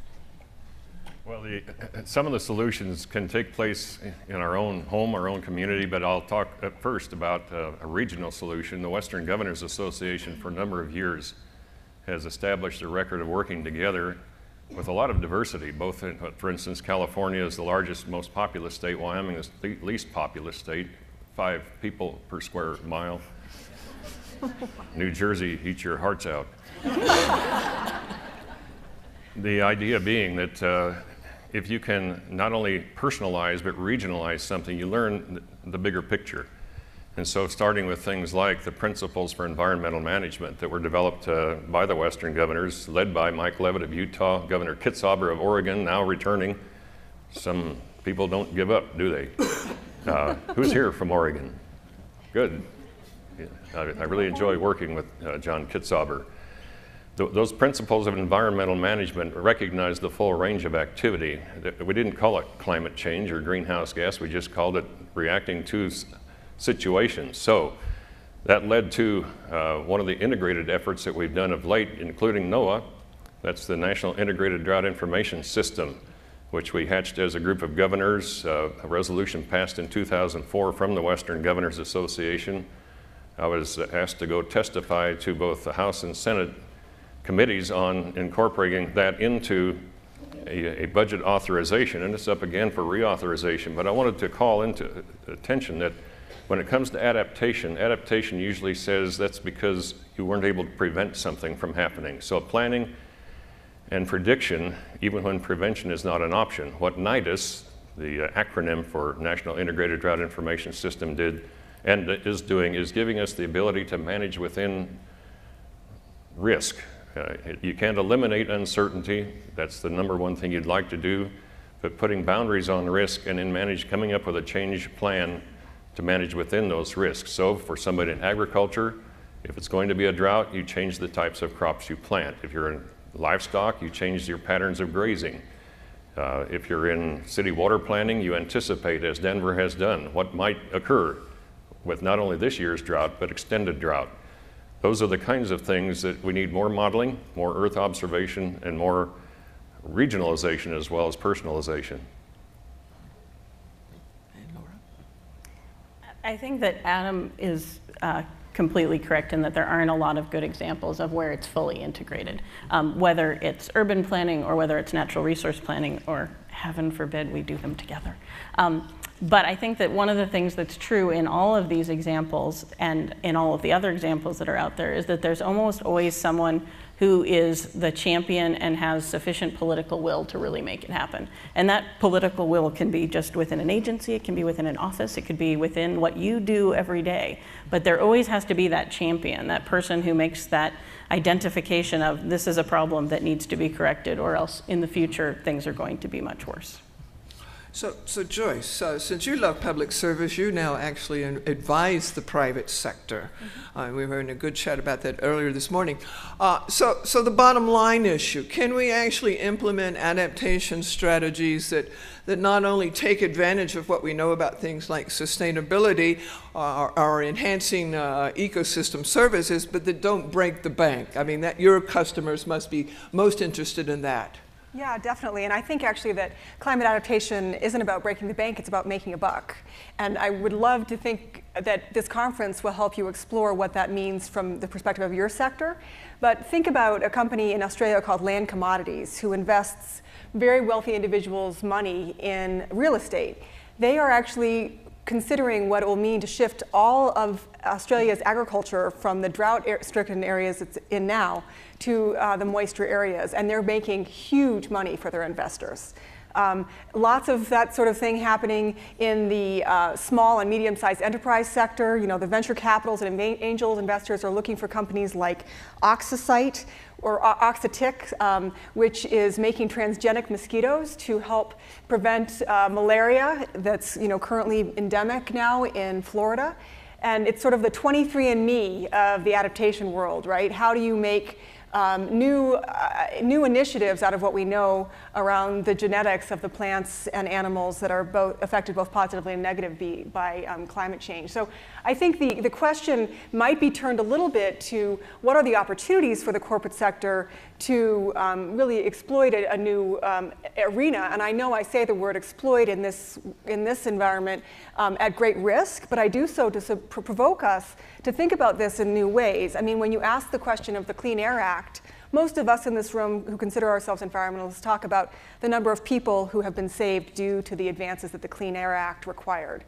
Well, the, some of the solutions can take place in our own home, our own community, but I'll talk at first about uh, a regional solution. The Western Governors Association, for a number of years, has established a record of working together with a lot of diversity, both in, for instance, California is the largest, most populous state, Wyoming is the least populous state, five people per square mile. New Jersey, eat your hearts out. the idea being that uh, if you can not only personalize but regionalize something, you learn the bigger picture. And so, starting with things like the principles for environmental management that were developed uh, by the Western governors, led by Mike Leavitt of Utah, Governor Kitzhaber of Oregon, now returning. Some people don't give up, do they? Uh, who's here from Oregon? Good. Yeah, I, I, really enjoy working with uh, John Kitzhaber. Th those principles of environmental management recognize the full range of activity. We didn't call it climate change or greenhouse gas, we just called it reacting to situations. So that led to uh, one of the integrated efforts that we've done of late, including NOAA. That's the National Integrated Drought Information System, which we hatched as a group of governors. Uh, a resolution passed in 2004 from the Western Governors Association. I was asked to go testify to both the House and Senate committees on incorporating that into a, a budget authorization, and it's up again for reauthorization. But I wanted to call into attention that when it comes to adaptation, adaptation usually says that's because you weren't able to prevent something from happening. So planning and prediction, even when prevention is not an option. What NIDIS, the uh, acronym for National Integrated Drought Information System, did and is doing is giving us the ability to manage within risk. Uh, you can't eliminate uncertainty. That's the number one thing you'd like to do. But putting boundaries on risk and then manage coming up with a change plan to manage within those risks. So for somebody in agriculture, if it's going to be a drought, you change the types of crops you plant. If you're in livestock, you change your patterns of grazing. Uh, if you're in city water planning, you anticipate, as Denver has done, what might occur with not only this year's drought, but extended drought. Those are the kinds of things that we need more modeling, more Earth observation, and more regionalization as well as personalization. I think that Adam is uh, completely correct in that there aren't a lot of good examples of where it's fully integrated, um, whether it's urban planning or whether it's natural resource planning, or heaven forbid we do them together. Um, but I think that one of the things that's true in all of these examples and in all of the other examples that are out there is that there's almost always someone who is the champion and has sufficient political will to really make it happen. And that political will can be just within an agency, it can be within an office, it could be within what you do every day. But there always has to be that champion, that person who makes that identification of this is a problem that needs to be corrected, or else in the future things are going to be much worse. So, so Joyce, uh, since you love public service, you now actually advise the private sector. Mm-hmm. Uh, we were in a good chat about that earlier this morning. Uh, so, so the bottom line issue: Can we actually implement adaptation strategies that that not only take advantage of what we know about things like sustainability or, or enhancing uh, ecosystem services, but that don't break the bank? I mean, that your customers must be most interested in that. Yeah, definitely. And I think actually that climate adaptation isn't about breaking the bank, it's about making a buck. And I would love to think that this conference will help you explore what that means from the perspective of your sector. But think about a company in Australia called Land Commodities who invests very wealthy individuals' money in real estate. They are actually considering what it will mean to shift all of Australia's agriculture from the drought er, stricken areas it's in now to uh, the moisture areas, and they're making huge money for their investors. Um, lots of that sort of thing happening in the uh, small and medium-sized enterprise sector. You know, the venture capitals and angel investors are looking for companies like Oxocite or Oxitec, um, which is making transgenic mosquitoes to help prevent uh, malaria that's you know currently endemic now in Florida. And it's sort of the 23andMe of the adaptation world, right? How do you make um, new, uh, new initiatives out of what we know around the genetics of the plants and animals that are both affected both positively and negatively by um, climate change. So I think the, the question might be turned a little bit to what are the opportunities for the corporate sector to um, really exploit a, a new um, arena. And I know I say the word exploit in this, in this environment um, at great risk, but I do so to provoke us to think about this in new ways. I mean, when you ask the question of the Clean Air Act, most of us in this room who consider ourselves environmentalists talk about the number of people who have been saved due to the advances that the Clean Air Act required.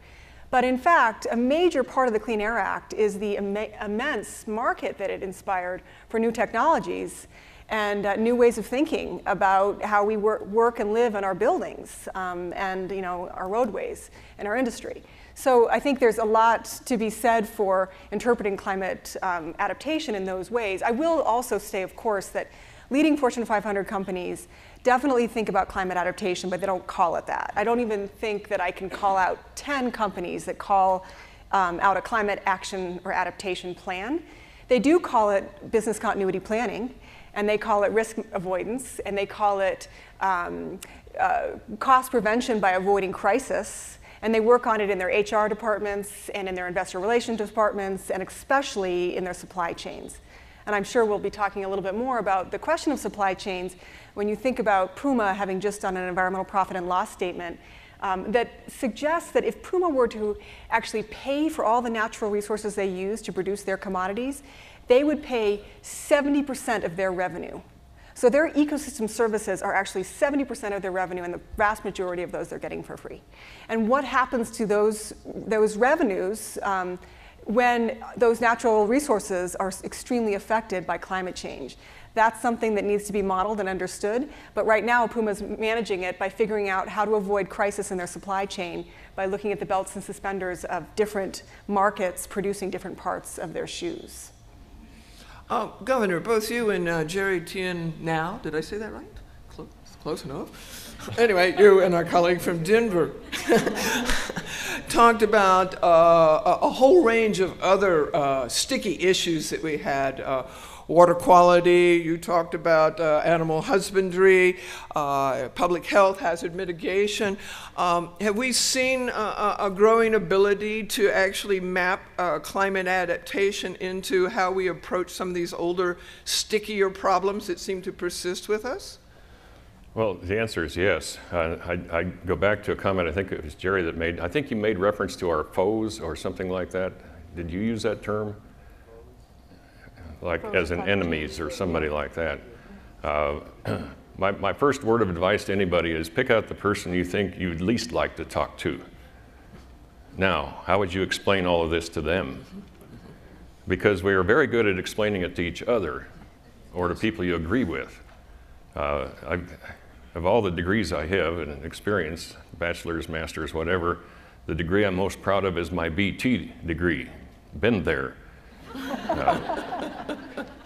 But in fact, a major part of the Clean Air Act is the Im immense market that it inspired for new technologies and uh, new ways of thinking about how we wor work and live in our buildings um, and you know, our roadways and our industry. So I think there's a lot to be said for interpreting climate um, adaptation in those ways. I will also say, of course, that leading Fortune 500 companies definitely think about climate adaptation, but they don't call it that. I don't even think that I can call out 10 companies that call um, out a climate action or adaptation plan. They do call it business continuity planning, and they call it risk avoidance, and they call it um, uh, cost prevention by avoiding crisis. And they work on it in their HR departments and in their investor relations departments, and especially in their supply chains. And I'm sure we'll be talking a little bit more about the question of supply chains when you think about Puma having just done an environmental profit and loss statement um, that suggests that if Puma were to actually pay for all the natural resources they use to produce their commodities, they would pay 70% of their revenue So their ecosystem services are actually 70% of their revenue, and the vast majority of those they're getting for free. And what happens to those, those revenues um, when those natural resources are extremely affected by climate change? That's something that needs to be modeled and understood. But right now, Puma's managing it by figuring out how to avoid crisis in their supply chain by looking at the belts and suspenders of different markets producing different parts of their shoes. Uh, Governor, both you and uh, Jerry Tinianow, did I say that right? Close, close enough. anyway, you and our colleague from Denver talked about uh, a, a, whole range of other uh, sticky issues that we had uh, water quality, you talked about uh, animal husbandry, uh, public health, hazard mitigation. Um, have we seen a, a, growing ability to actually map uh, climate adaptation into how we approach some of these older, stickier problems that seem to persist with us? Well, the answer is yes. Uh, I, I, go back to a comment I think it was Jerry that made. I think you made reference to our foes or something like that. Did you use that term? Like as an enemies or somebody like that. Uh, my, my first word of advice to anybody is pick out the person you think you'd least like to talk to. Now, how would you explain all of this to them? Because we are very good at explaining it to each other or to people you agree with. Uh, of all the degrees I have and experience, bachelor's, master's, whatever, the degree I'm most proud of is my BT degree. Been there. Uh,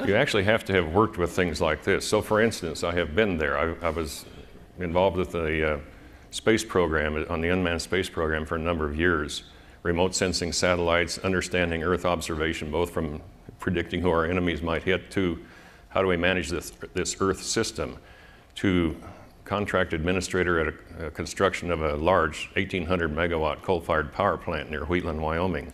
you actually have to have worked with things like this. So, for instance, I have been there. I, I was involved with the uh, space program, on the unmanned space program for a number of years. Remote sensing satellites, understanding Earth observation, both from predicting who our enemies might hit to how do we manage this, this Earth system, to contract administrator at a, a construction of a large 1,800 megawatt coal fired power plant near Wheatland, Wyoming.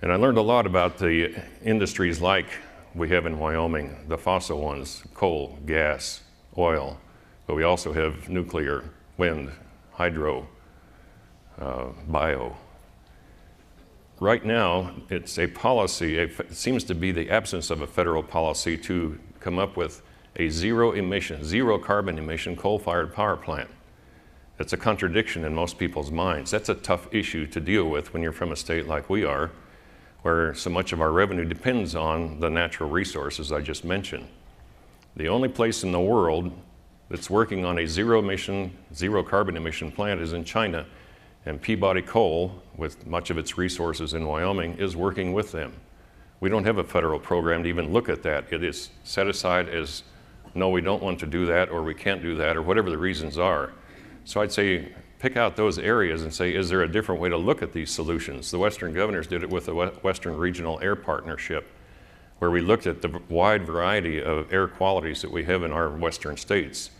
And I learned a lot about the industries like we have in Wyoming, the fossil ones coal, gas, oil, but we also have nuclear, wind, hydro, uh, bio. Right now, it's a policy, it seems to be the absence of a federal policy to come up with a zero emission, zero carbon emission coal fired power plant. That's a contradiction in most people's minds. That's a tough issue to deal with when you're from a state like we are where so much of our revenue depends on the natural resources I just mentioned. The only place in the world that's working on a zero emission, zero carbon emission plant is in China, and Peabody Coal, with much of its resources in Wyoming, is working with them. We don't have a federal program to even look at that. It is set aside as no, we don't want to do that, or we can't do that, or whatever the reasons are. So I'd say pick out those areas and say, is there a different way to look at these solutions? The Western governors did it with the Western Regional Air Partnership, where we looked at the wide variety of air qualities that we have in our Western states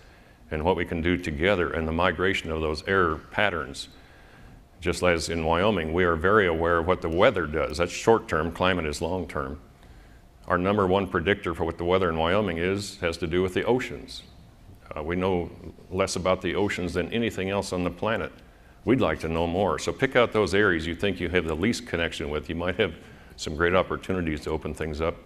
and what we can do together and the migration of those air patterns. Just as in Wyoming, we are very aware of what the weather does. That's short term, climate is long term. Our number one predictor for what the weather in Wyoming is has to do with the oceans. Uh, we know less about the oceans than anything else on the planet. We'd like to know more. So pick out those areas you think you have the least connection with. You might have some great opportunities to open things up.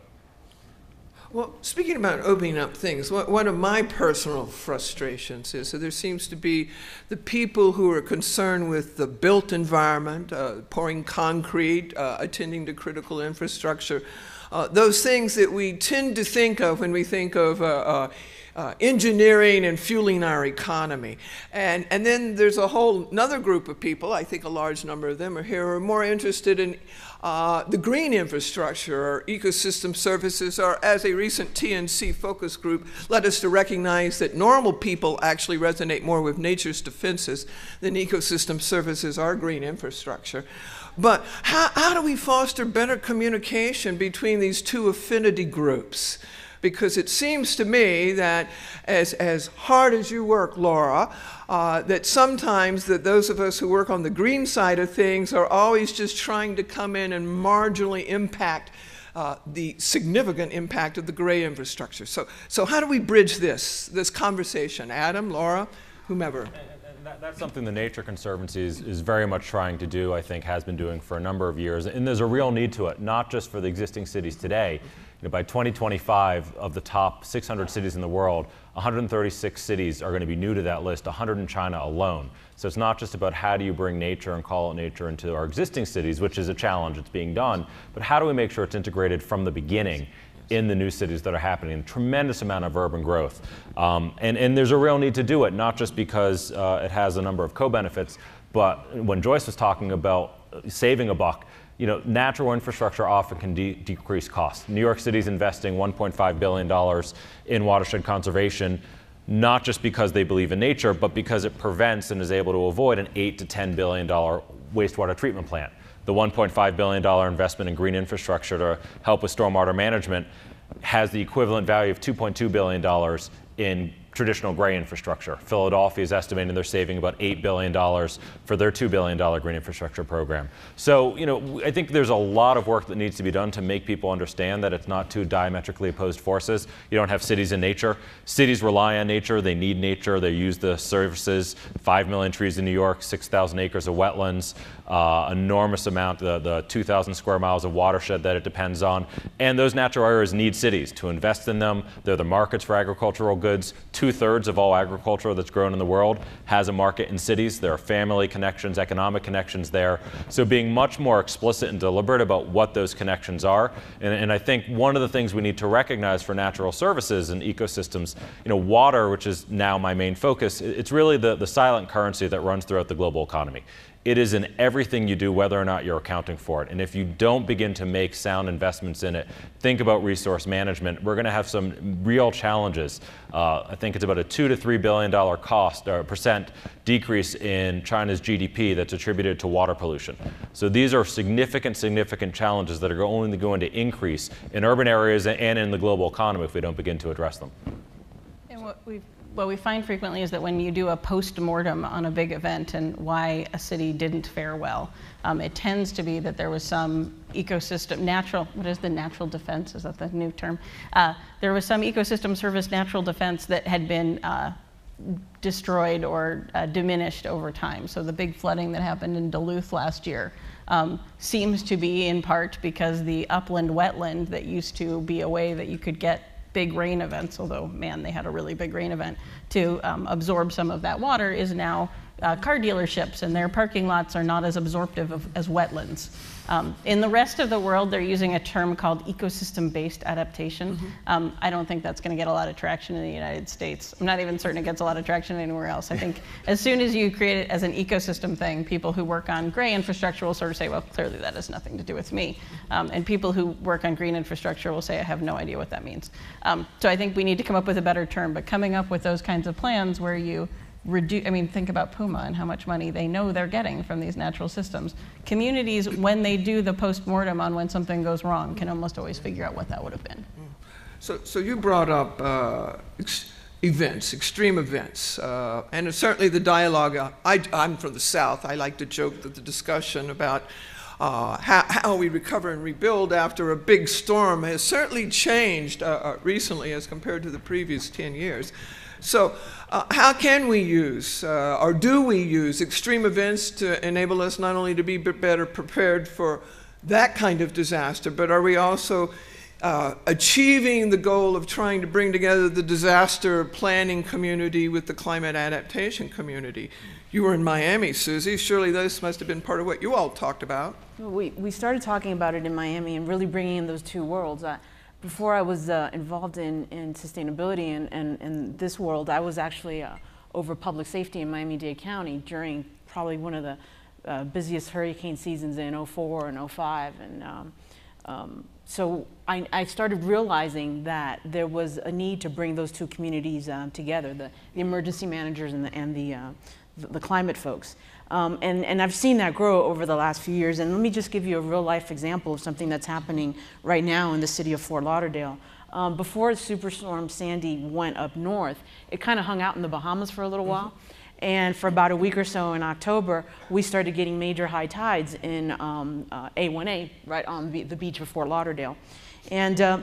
Well, speaking about opening up things, one of my personal frustrations is that there seems to be the people who are concerned with the built environment, uh, pouring concrete, uh, attending to critical infrastructure, uh, those things that we tend to think of when we think of uh, engineering and fueling our economy. And, and then there's a whole another group of people, I think a large number of them are here, who are more interested in uh, the green infrastructure or ecosystem services, or as a recent TNC focus group led us to recognize that normal people actually resonate more with nature's defenses than ecosystem services or green infrastructure. But how, how do we foster better communication between these two affinity groups? Because it seems to me that as, as hard as you work, Laura, uh, that sometimes that those of us who work on the green side of things are always just trying to come in and marginally impact uh, the significant impact of the gray infrastructure. So, so how do we bridge this, this conversation? Adam, Laura, whomever. That, that's something the Nature Conservancy is, is very much trying to do, I think, has been doing for a number of years. And there's a real need to it, not just for the existing cities today. Know, by 2025, of the top 600 cities in the world, 136 cities are going to be new to that list, 100 in China alone. So it's not just about how do you bring nature and call it nature into our existing cities, which is a challenge, it's being done, but how do we make sure it's integrated from the beginning in the new cities that are happening, tremendous amount of urban growth. Um, and, and there's a real need to do it, not just because uh, it has a number of co-benefits, but when Joyce was talking about saving a buck, you know, natural infrastructure often can de- decrease costs. New York City is investing $1.5 billion in watershed conservation, not just because they believe in nature, but because it prevents and is able to avoid an 8 to $10 billion wastewater treatment plant the $1.5 billion investment in green infrastructure to help with stormwater management has the equivalent value of $2.2 billion in traditional gray infrastructure. Philadelphia is estimating they're saving about $8 billion for their $2 billion green infrastructure program. So, you know, I think there's a lot of work that needs to be done to make people understand that it's not two diametrically opposed forces. You don't have cities in nature. Cities rely on nature, they need nature, they use the services. 5 million trees in New York, 6,000 acres of wetlands, uh, enormous amount, the, the 2,000 square miles of watershed that it depends on. And those natural areas need cities to invest in them. They're the markets for agricultural goods. Two thirds of all agriculture that's grown in the world has a market in cities. There are family connections, economic connections there. So being much more explicit and deliberate about what those connections are. And, and I think one of the things we need to recognize for natural services and ecosystems, you know, water, which is now my main focus, it's really the, the silent currency that runs throughout the global economy. It is in everything you do, whether or not you're accounting for it. And if you don't begin to make sound investments in it, think about resource management, we're going to have some real challenges. Uh, I think it's about a two to three billion dollar cost or percent decrease in China's GDP that's attributed to water pollution. So these are significant, significant challenges that are only going to increase in urban areas and in the global economy if we don't begin to address them. And what we've what we find frequently is that when you do a post-mortem on a big event and why a city didn't fare well, um, it tends to be that there was some ecosystem, natural, what is the natural defense? Is that the new term? Uh, there was some ecosystem service natural defense that had been uh, destroyed or uh, diminished over time. So the big flooding that happened in Duluth last year um, seems to be in part because the upland wetland that used to be a way that you could get big rain events, although, man, they had a really big rain event, to um, absorb some of that water is now uh, car dealerships, and their parking lots are not as absorptive of, as wetlands. Um, in the rest of the world, they're using a term called ecosystem based adaptation. Mm-hmm. Um, I don't think that's going to get a lot of traction in the United States. I'm not even certain it gets a lot of traction anywhere else. I think as soon as you create it as an ecosystem thing, people who work on gray infrastructure will sort of say, well, clearly that has nothing to do with me. Um, and people who work on green infrastructure will say, I have no idea what that means. Um, so I think we need to come up with a better term, but coming up with those kinds of plans where you reduce, I mean, think about Puma and how much money they know they're getting from these natural systems. Communities, when they do the post-mortem on when something goes wrong, can almost always figure out what that would have been. So, so you brought up uh, ex- events, extreme events, uh, and certainly the dialogue. Uh, I, I'm from the South. I like to joke that the discussion about uh, how, how, we recover and rebuild after a big storm has certainly changed uh, recently as compared to the previous 10 years. So, uh, how can we use, uh, or do we use, extreme events to enable us not only to be better prepared for that kind of disaster, but are we also uh, achieving the goal of trying to bring together the disaster planning community with the climate adaptation community? You were in Miami, Susie. Surely this must have been part of what you all talked about. We, we started talking about it in Miami and really bringing in those two worlds. Before I was uh, involved in, in sustainability and in, this world, I was actually uh, over public safety in Miami-Dade County during probably one of the uh, busiest hurricane seasons in 04 and 05. And um, um, so I, I, started realizing that there was a need to bring those two communities um, together, the, the, emergency managers and the, and the, uh, the, the climate folks. Um, and, and I've seen that grow over the last few years. And let me just give you a real life example of something that's happening right now in the city of Fort Lauderdale. Um, before the Superstorm Sandy went up north, it kind of hung out in the Bahamas for a little while. Mm-hmm. And for about a week or so in October, we started getting major high tides in um, uh, A1A, right on the beach of Fort Lauderdale. And uh,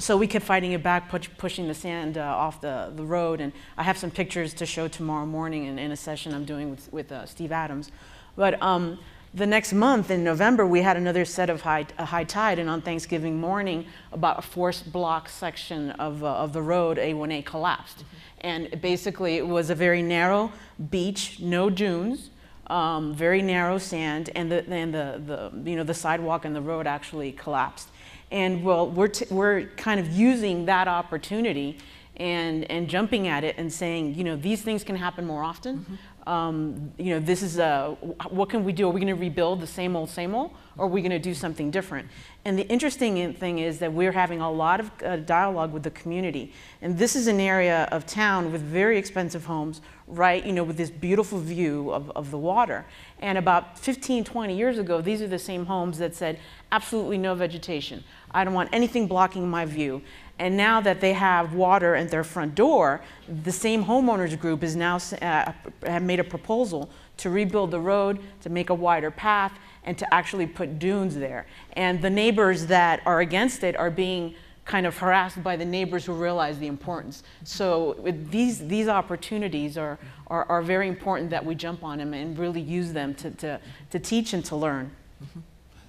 so we kept fighting it back, push, pushing the sand uh, off the, the road. And I have some pictures to show tomorrow morning in, in a session I'm doing with, with uh, Steve Adams. But um, the next month in November, we had another set of high, a high tide. And on Thanksgiving morning, about a forced block section of, uh, of the road, A1A, collapsed. Mm-hmm. And basically, it was a very narrow beach, no dunes. Um, very narrow sand, and the, and the, the, you know, the sidewalk and the road actually collapsed. And well, we're, t- we're kind of using that opportunity and, and jumping at it and saying, you know, these things can happen more often. Mm-hmm. Um, you know, this is a, what can we do? Are we going to rebuild the same old, same old, or are we going to do something different? And the interesting thing is that we're having a lot of uh, dialogue with the community. And this is an area of town with very expensive homes, right, you know, with this beautiful view of, of the water. And about 15, 20 years ago, these are the same homes that said, absolutely no vegetation. I don't want anything blocking my view. And now that they have water at their front door, the same homeowners group is now uh, have made a proposal to rebuild the road, to make a wider path, and to actually put dunes there. And the neighbors that are against it are being kind of harassed by the neighbors who realize the importance. So these, these opportunities are, are, are, very important that we jump on them and really use them to, to, to teach and to learn. Mm-hmm.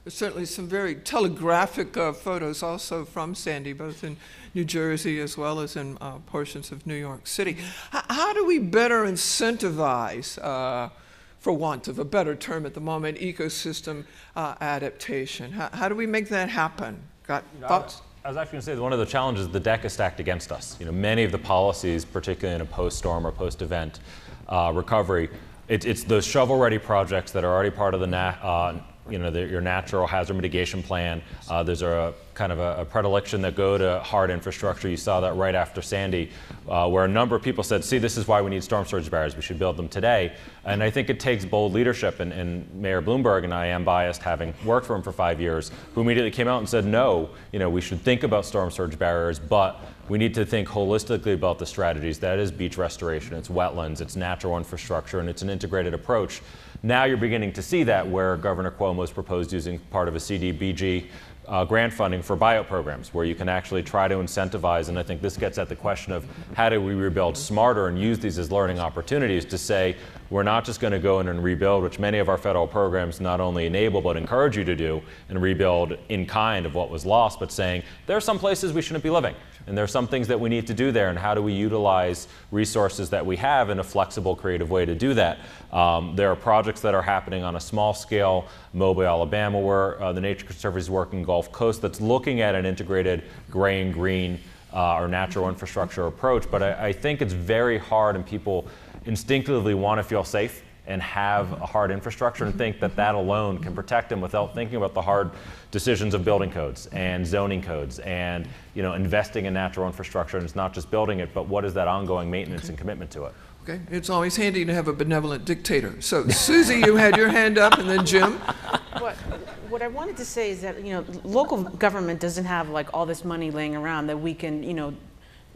There's certainly some very telegraphic uh, photos also from Sandy, both in New Jersey as well as in uh, portions of New York City. H- how do we better incentivize, uh, for want of a better term at the moment, ecosystem uh, adaptation? How, how, do we make that happen? Got you know, thoughts? I was actually going to say one of the challenges the deck is stacked against us. You know, many of the policies, particularly in a post-storm or post-event uh, recovery, it, it's those shovel-ready projects that are already part of the na- uh, you know, the, your natural hazard mitigation plan. Uh, there's a kind of a, a, predilection that go to hard infrastructure. You saw that right after Sandy, uh, where a number of people said, see, this is why we need storm surge barriers. We should build them today. And I think it takes bold leadership. And, and Mayor Bloomberg, and I am biased, having worked for him for five years, who immediately came out and said, no, you know, we should think about storm surge barriers, but we need to think holistically about the strategies. That is beach restoration, it's wetlands, it's natural infrastructure, and it's an integrated approach. Now you're beginning to see that where Governor Cuomo has proposed using part of a CDBG uh, grant funding for bio programs where you can actually try to incentivize. And I think this gets at the question of how do we rebuild smarter and use these as learning opportunities to say we're not just going to go in and rebuild, which many of our federal programs not only enable but encourage you to do and rebuild in kind of what was lost, but saying there are some places we shouldn't be living. And there are some things that we need to do there, and how do we utilize resources that we have in a flexible, creative way to do that? Um, there are projects that are happening on a small scale, Mobile, Alabama, where uh, the Nature Conservancy is working Gulf Coast, that's looking at an integrated gray and green uh, or natural infrastructure approach. But I, I think it's very hard, and people instinctively want to feel safe and have a hard infrastructure and think that that alone can protect them without thinking about the hard decisions of building codes and zoning codes and you know investing in natural infrastructure. And it's not just building it but what is that ongoing maintenance and commitment to it? Okay. It's always handy to have a benevolent dictator. So susie you had your hand up and then jim. What, what i wanted to say is that you know local government doesn't have like all this money laying around that we can you know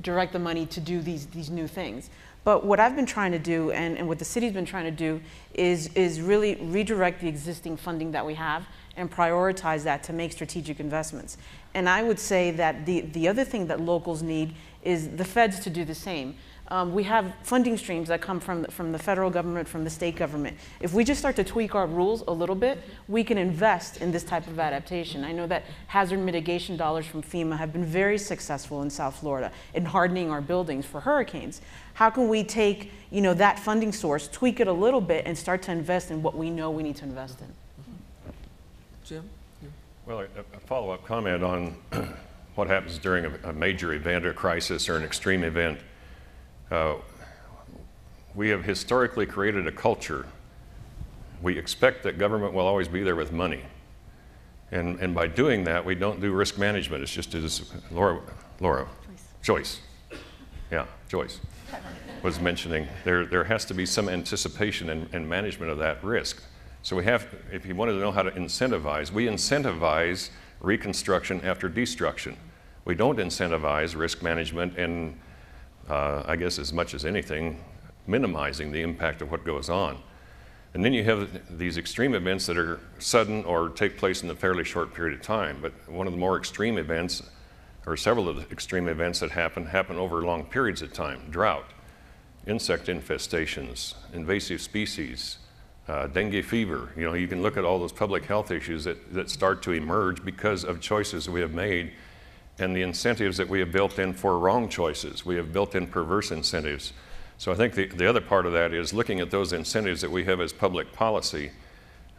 direct the money to do these these new things but what I've been trying to do, and, and what the city's been trying to do, is, is really redirect the existing funding that we have and prioritize that to make strategic investments. And I would say that the, the other thing that locals need is the feds to do the same. Um, we have funding streams that come from, from the federal government, from the state government. If we just start to tweak our rules a little bit, we can invest in this type of adaptation. I know that hazard mitigation dollars from FEMA have been very successful in South Florida in hardening our buildings for hurricanes. How can we take you know, that funding source, tweak it a little bit, and start to invest in what we know we need to invest in? Jim? Well, a, a follow up comment on what happens during a, a major event or crisis or an extreme event uh, we have historically created a culture. We expect that government will always be there with money. And, and by doing that, we don't do risk management. It's just as Laura, Laura Joyce. Joyce. Yeah, Joyce was mentioning. There, there has to be some anticipation and, and management of that risk. So we have, if you wanted to know how to incentivize, we incentivize reconstruction after destruction. We don't incentivize risk management and uh, I guess as much as anything, minimizing the impact of what goes on. And then you have these extreme events that are sudden or take place in a fairly short period of time. But one of the more extreme events or several of the extreme events that happen, happen over long periods of time drought, insect infestations, invasive species, uh, dengue fever. You know, you can look at all those public health issues that, that start to emerge because of choices we have made and the incentives that we have built in for wrong choices. We have built in perverse incentives. So I think the, the other part of that is looking at those incentives that we have as public policy,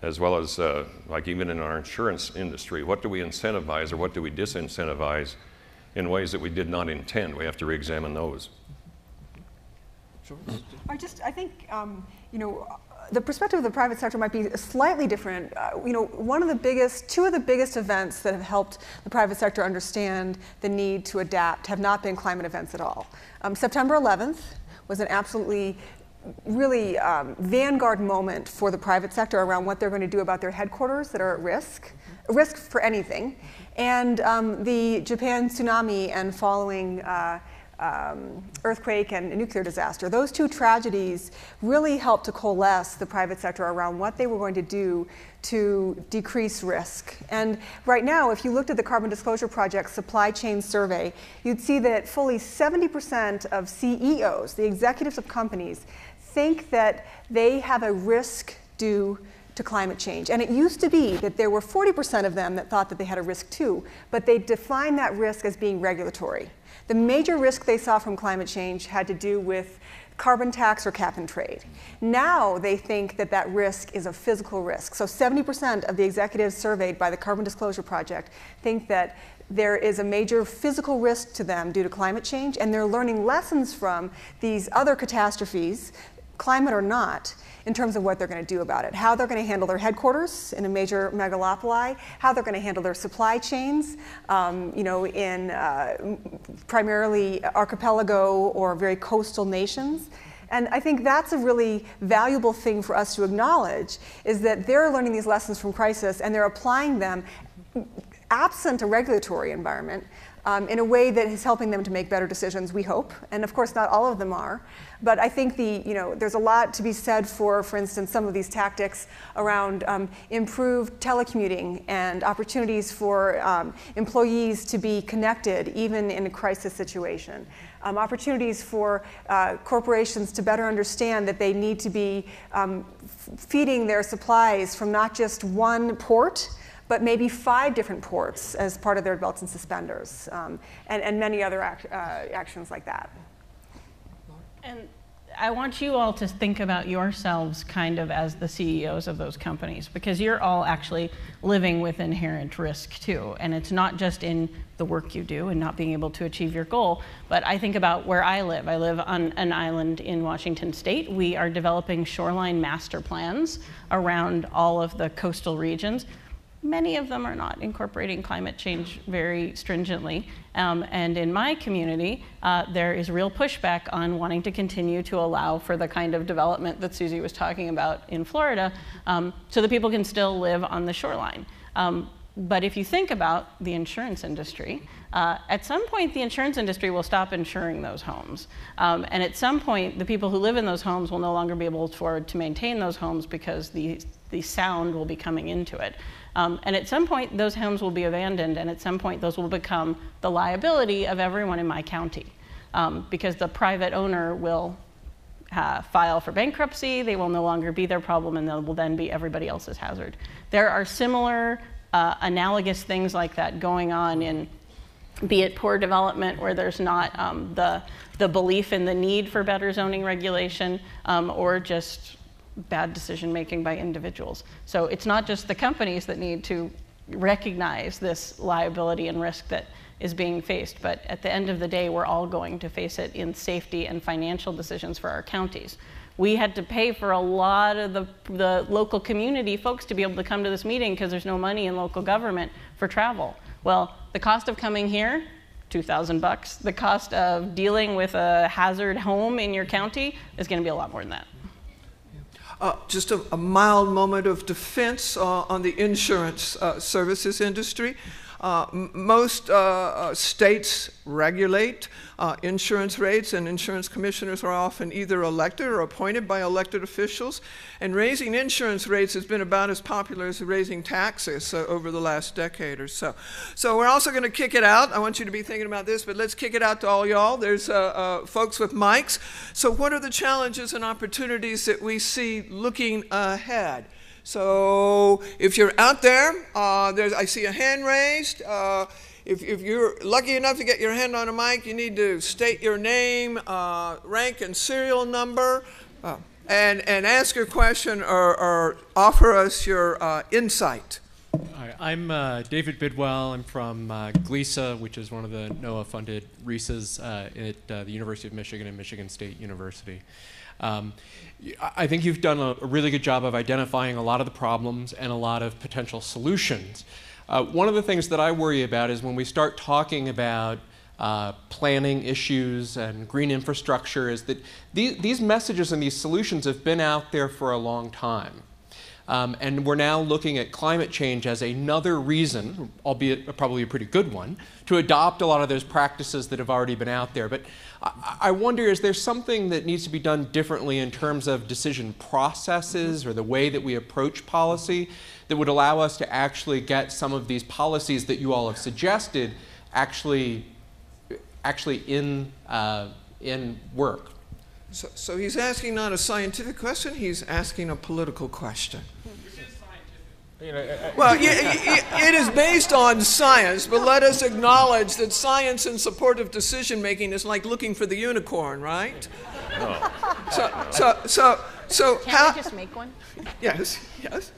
as well as uh, like even in our insurance industry. What do we incentivize or what do we disincentivize in ways that we did not intend? We have to re-examine those. I just, I think, um, you know, the perspective of the private sector might be slightly different. Uh, you know, one of the biggest, two of the biggest events that have helped the private sector understand the need to adapt have not been climate events at all. Um, September 11th was an absolutely really um, vanguard moment for the private sector around what they're going to do about their headquarters that are at risk, risk for anything, and um, the Japan tsunami and following. Uh, um, earthquake and nuclear disaster. Those two tragedies really helped to coalesce the private sector around what they were going to do to decrease risk. And right now, if you looked at the Carbon Disclosure Project supply chain survey, you'd see that fully 70% of CEOs, the executives of companies, think that they have a risk due to climate change. And it used to be that there were 40% of them that thought that they had a risk too, but they defined that risk as being regulatory. The major risk they saw from climate change had to do with carbon tax or cap and trade. Now they think that that risk is a physical risk. So 70% of the executives surveyed by the Carbon Disclosure Project think that there is a major physical risk to them due to climate change, and they're learning lessons from these other catastrophes, climate or not, in terms of what they're going to do about it, how they're going to handle their headquarters in a major megalopoli, how they're going to handle their supply chains, um, you know, in uh, primarily archipelago or very coastal nations. And I think that's a really valuable thing for us to acknowledge is that they're learning these lessons from crisis and they're applying them absent a regulatory environment um, in a way that is helping them to make better decisions, we hope. And of course, not all of them are. But I think the, you know, there's a lot to be said for, for instance, some of these tactics around um, improved telecommuting and opportunities for um, employees to be connected even in a crisis situation. Um, opportunities for uh, corporations to better understand that they need to be um, feeding their supplies from not just one port, but maybe five different ports as part of their belts and suspenders, um, and, and many other act, uh, actions like that. And I want you all to think about yourselves kind of as the CEOs of those companies because you're all actually living with inherent risk too. And it's not just in the work you do and not being able to achieve your goal, but I think about where I live. I live on an island in Washington state. We are developing shoreline master plans around all of the coastal regions many of them are not incorporating climate change very stringently. Um, and in my community, uh, there is real pushback on wanting to continue to allow for the kind of development that Susie was talking about in Florida um, so that people can still live on the shoreline. Um, but if you think about the insurance industry, uh, at some point the insurance industry will stop insuring those homes. Um, and at some point, the people who live in those homes will no longer be able to afford to maintain those homes because the, the sound will be coming into it. Um, and at some point, those homes will be abandoned, and at some point, those will become the liability of everyone in my county um, because the private owner will uh, file for bankruptcy, they will no longer be their problem, and they will then be everybody else's hazard. There are similar, uh, analogous things like that going on in be it poor development where there's not um, the, the belief in the need for better zoning regulation um, or just bad decision making by individuals. So it's not just the companies that need to recognize this liability and risk that is being faced, but at the end of the day, we're all going to face it in safety and financial decisions for our counties. We had to pay for a lot of the, the local community folks to be able to come to this meeting because there's no money in local government for travel. Well, the cost of coming here, 2000 bucks. The cost of dealing with a hazard home in your county is going to be a lot more than that. Uh, just a, a, mild moment of defense uh, on the insurance uh, services industry. Uh, most uh, uh, states regulate uh, insurance rates, and insurance commissioners are often either elected or appointed by elected officials. And raising insurance rates has been about as popular as raising taxes uh, over the last decade or so. So we're also going to kick it out. I want you to be thinking about this, but let's kick it out to all y'all. There's uh, folks with mics. So, what are the challenges and opportunities that we see looking ahead? So if you're out there, uh, I see a hand raised. Uh, if, if, you're lucky enough to get your hand on a mic, you need to state your name, uh, rank, and serial number, uh, and, and ask your question or, or offer us your uh, insight. I'm uh, David Bidwell. I'm from uh, GLISA, which is one of the NOAA-funded RISAs uh, at uh, the University of Michigan and Michigan State University. Um, I think you've done a, really good job of identifying a lot of the problems and a lot of potential solutions. Uh, one of the things that I worry about is when we start talking about uh, planning issues and green infrastructure is that these, these messages and these solutions have been out there for a long time. Um, and we're now looking at climate change as another reason, albeit probably a pretty good one, to adopt a lot of those practices that have already been out there. But I, wonder is there something that needs to be done differently in terms of decision processes or the way that we approach policy that would allow us to actually get some of these policies that you all have suggested actually, actually in, uh, in work? So, so he's asking not a scientific question, he's asking a political question. Uh, uh, well, it is based on science, but let us acknowledge that science in support of decision making is like looking for the unicorn, right? No. So, so, so, so Can how? just make one? Yes, yes.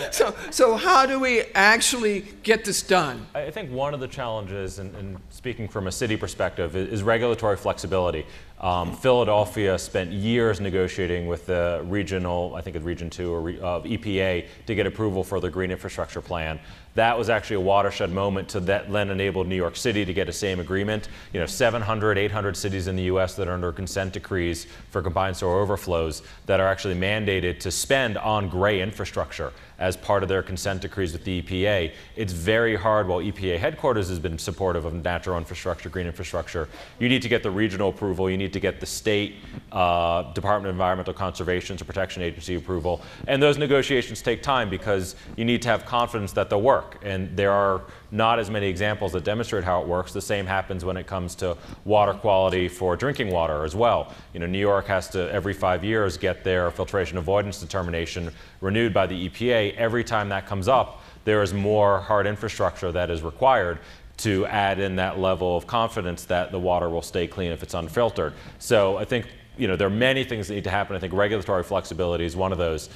so, so how do we actually get this done? I think one of the challenges, and, speaking from a city perspective, is, is regulatory flexibility. Um, Philadelphia spent years negotiating with the regional, I think it's Region 2 or re, uh, EPA to get approval for the green infrastructure plan. That was actually a watershed moment to that then enabled New York City to get a same agreement. You know, 700, 800 cities in the U.S. that are under consent decrees for combined sewer overflows that are actually mandated to spend on gray infrastructure as part of their consent decrees with the EPA. It's very hard, while EPA headquarters has been supportive of natural infrastructure, green infrastructure, you need to get the regional approval, you need to get the state uh, Department of Environmental Conservation or Protection Agency approval. And those negotiations take time because you need to have confidence that they'll work. And there are not as many examples that demonstrate how it works. The same happens when it comes to water quality for drinking water as well. You know, New York has to every five years get their filtration avoidance determination renewed by the EPA. Every time that comes up, there is more hard infrastructure that is required to add in that level of confidence that the water will stay clean if it's unfiltered. So I think you know there are many things that need to happen. I think regulatory flexibility is one of those.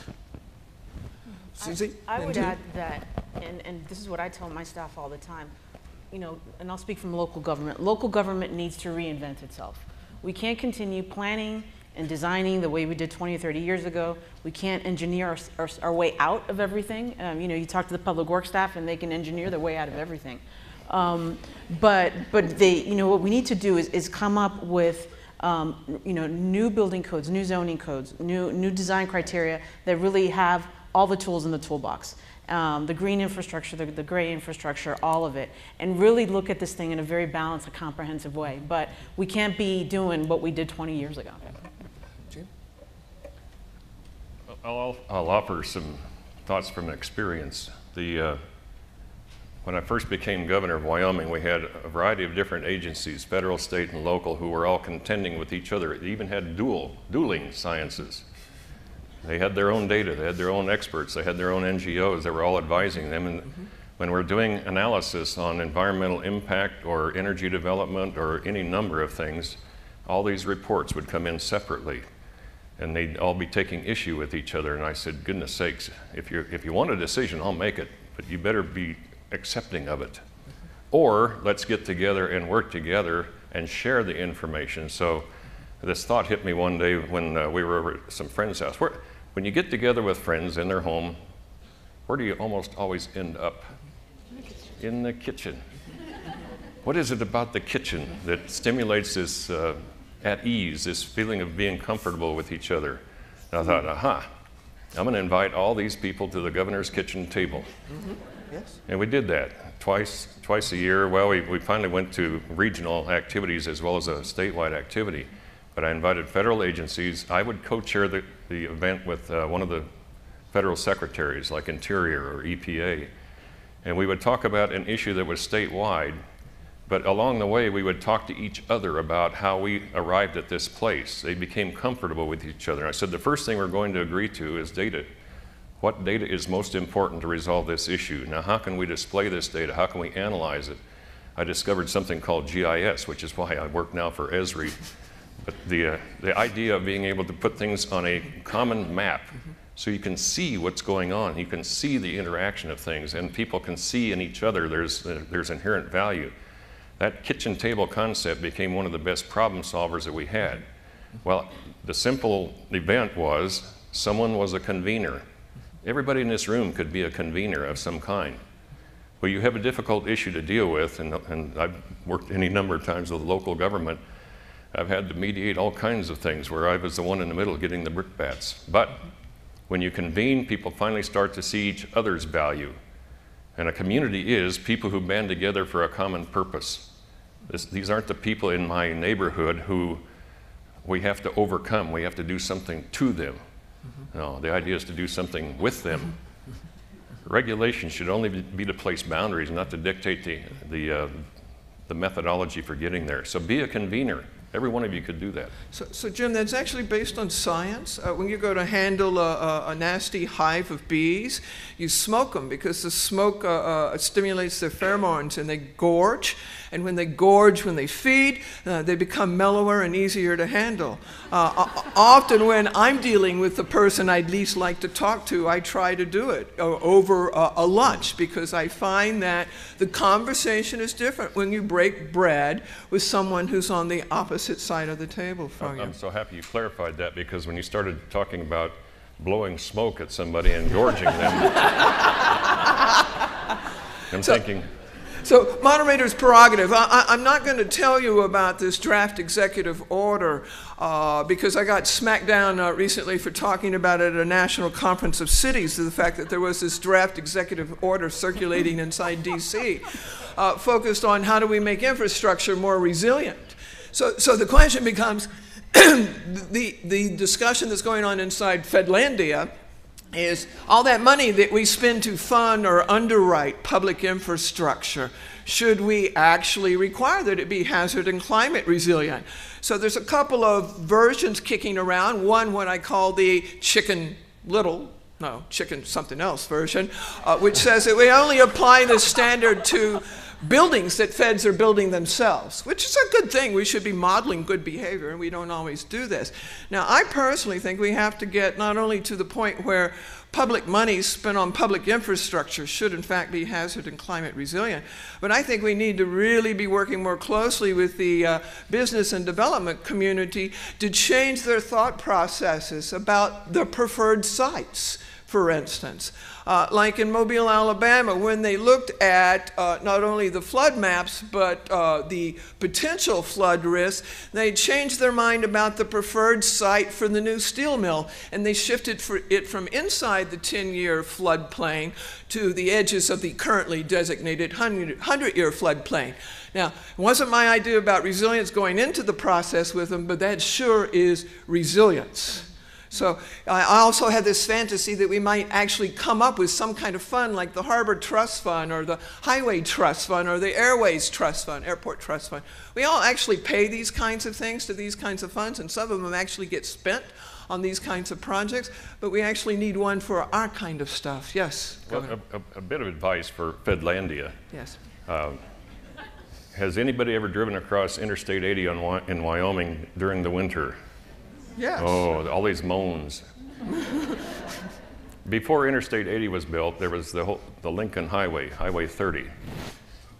Susie? I, I would add that, and, and this is what I tell my staff all the time, you know, and I'll speak from local government. Local government needs to reinvent itself. We can't continue planning and designing the way we did 20 or 30 years ago. We can't engineer our, our, our way out of everything. Um, you know, you talk to the public works staff and they can engineer their way out of everything. Um, but, but they, you know, what we need to do is, is come up with um, you know, new building codes, new zoning codes, new, new design criteria that really have all the tools in the toolbox. Um, the green infrastructure, the, the gray infrastructure, all of it, and really look at this thing in a very balanced and comprehensive way. But we can't be doing what we did 20 years ago. Jim? I'll, I'll offer some thoughts from experience. The, uh, when I first became governor of Wyoming, we had a variety of different agencies, federal, state, and local, who were all contending with each other. They even had dual, dueling sciences. They had their own data, they had their own experts, they had their own NGOs that were all advising them. And mm-hmm. when we're doing analysis on environmental impact or energy development or any number of things, all these reports would come in separately. And they'd all be taking issue with each other. And I said, goodness sakes, if, you if you want a decision, I'll make it, but you better be accepting of it. Or let's get together and work together and share the information. So this thought hit me one day when uh, we were over at some friend's house. Where, when you get together with friends in their home, where do you almost always end up? In the kitchen. What is it about the kitchen that stimulates this uh, at ease, this feeling of being comfortable with each other? And I thought, aha, I'm going to invite all these people to the governor's kitchen table. Mm-hmm. Yes. And we did that twice, twice a year. Well, we, we finally went to regional activities as well as a statewide activity. But I invited federal agencies. I would co-chair the, the event with uh, one of the federal secretaries like Interior or EPA. And we would talk about an issue that was statewide, but along the way we would talk to each other about how we arrived at this place. They became comfortable with each other. I said the first thing we're going to agree to is data. What data is most important to resolve this issue? Now, how can we display this data? How can we analyze it? I discovered something called GIS, which is why I work now for Esri. But the, uh, the idea of being able to put things on a common map so you can see what's going on, you can see the interaction of things, and people can see in each other there's, uh, there's inherent value. That kitchen table concept became one of the best problem solvers that we had. Well, the simple event was someone was a convener Everybody in this room could be a convener of some kind. Well, you have a difficult issue to deal with, and, and I've worked any number of times with local government. I've had to mediate all kinds of things where I was the one in the middle getting the brickbats. But when you convene, people finally start to see each other's value. And a community is people who band together for a common purpose. This, these aren't the people in my neighborhood who we have to overcome, we have to do something to them. Mm-hmm. No, the idea is to do something with them. Regulation should only be to place boundaries, not to dictate the, the, uh, the methodology for getting there. So be a convener. Every one of you could do that. So, so Jim, that's actually based on science. Uh, when you go to handle a, a, a, nasty hive of bees, you smoke them because the smoke uh, uh, stimulates their pheromones and they gorge. And when they gorge, when they feed, uh, they become mellower and easier to handle. Uh, often, when I'm dealing with the person I'd least like to talk to, I try to do it uh, over a lunch because I find that the conversation is different when you break bread with someone who's on the opposite side of the table from you. I'm so happy you clarified that because when you started talking about blowing smoke at somebody and gorging them, I'm so, thinking, so, moderator's prerogative. I, am not going to tell you about this draft executive order uh, because I got smacked down uh, recently for talking about it at a national conference of cities, the fact that there was this draft executive order circulating inside DC, uh, focused on how do we make infrastructure more resilient. So, so the question becomes the, the discussion that's going on inside Fedlandia is all that money that we spend to fund or underwrite public infrastructure, should we actually require that it be hazard and climate resilient? So there's a couple of versions kicking around. One, what I call the chicken little, no, chicken something else version, uh, which says that we only apply the standard to buildings that feds are building themselves, which is a good thing. We should be modeling good behavior, and we don't always do this. Now, I personally think we have to get not only to the point where public money spent on public infrastructure should in fact be hazard and climate resilient. But I think we need to really be working more closely with the uh, business and development community to change their thought processes about the preferred sites, for instance. Uh, like in Mobile, Alabama, when they looked at uh, not only the flood maps, but uh, the potential flood risk, they changed their mind about the preferred site for the new steel mill, and they shifted it from inside the 10-year floodplain to the edges of the currently designated 100-year floodplain. Now, it wasn't my idea about resilience going into the process with them, but that sure is resilience. So I also had this fantasy that we might actually come up with some kind of fund like the Harbor Trust Fund or the Highway Trust Fund or the Airways Trust Fund, Airport Trust Fund. We all actually pay these kinds of things to these kinds of funds, and some of them actually get spent on these kinds of projects, but we actually need one for our kind of stuff. Yes? Well, a, a, a, bit of advice for Fedlandia. Yes. Uh, has anybody ever driven across Interstate 80 on, in Wyoming during the winter? Yes. Oh, all these moans. Before Interstate 80 was built, there was the, whole, the Lincoln Highway, Highway 30.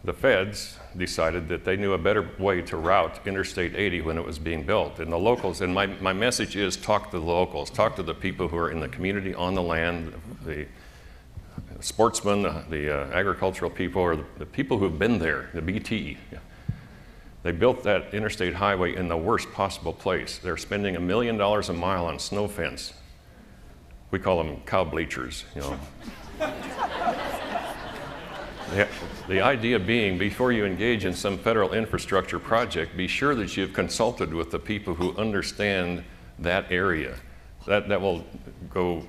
The feds decided that they knew a better way to route Interstate 80 when it was being built. And the locals, and my, my message is talk to the locals, talk to the people who are in the community, on the land, the sportsmen, the, the uh, agricultural people, or the, the, people who've been there, the BT. They built that interstate highway in the worst possible place. They're spending a million dollars a mile on snow fence. We call them cow bleachers, you know. The, the idea being, before you engage in some federal infrastructure project, be sure that you've consulted with the people who understand that area. That, that will go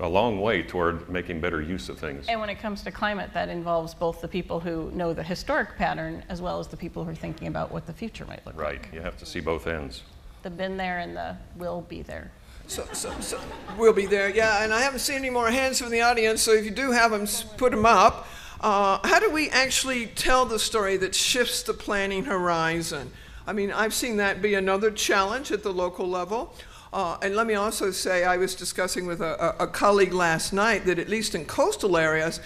a long way toward making better use of things. And when it comes to climate, that involves both the people who know the historic pattern as well as the people who are thinking about what the future might look Right, like. Right, you have to see both ends. The been there and the will be there. So, so, so we'll be there, yeah. And I haven't seen any more hands from the audience, so if you do have them, put them up. Uh, how do we actually tell the story that shifts the planning horizon? I mean, I've seen that be another challenge at the local level. Uh, and let me also say, I was discussing with a, a, a colleague last night that at least in coastal areas,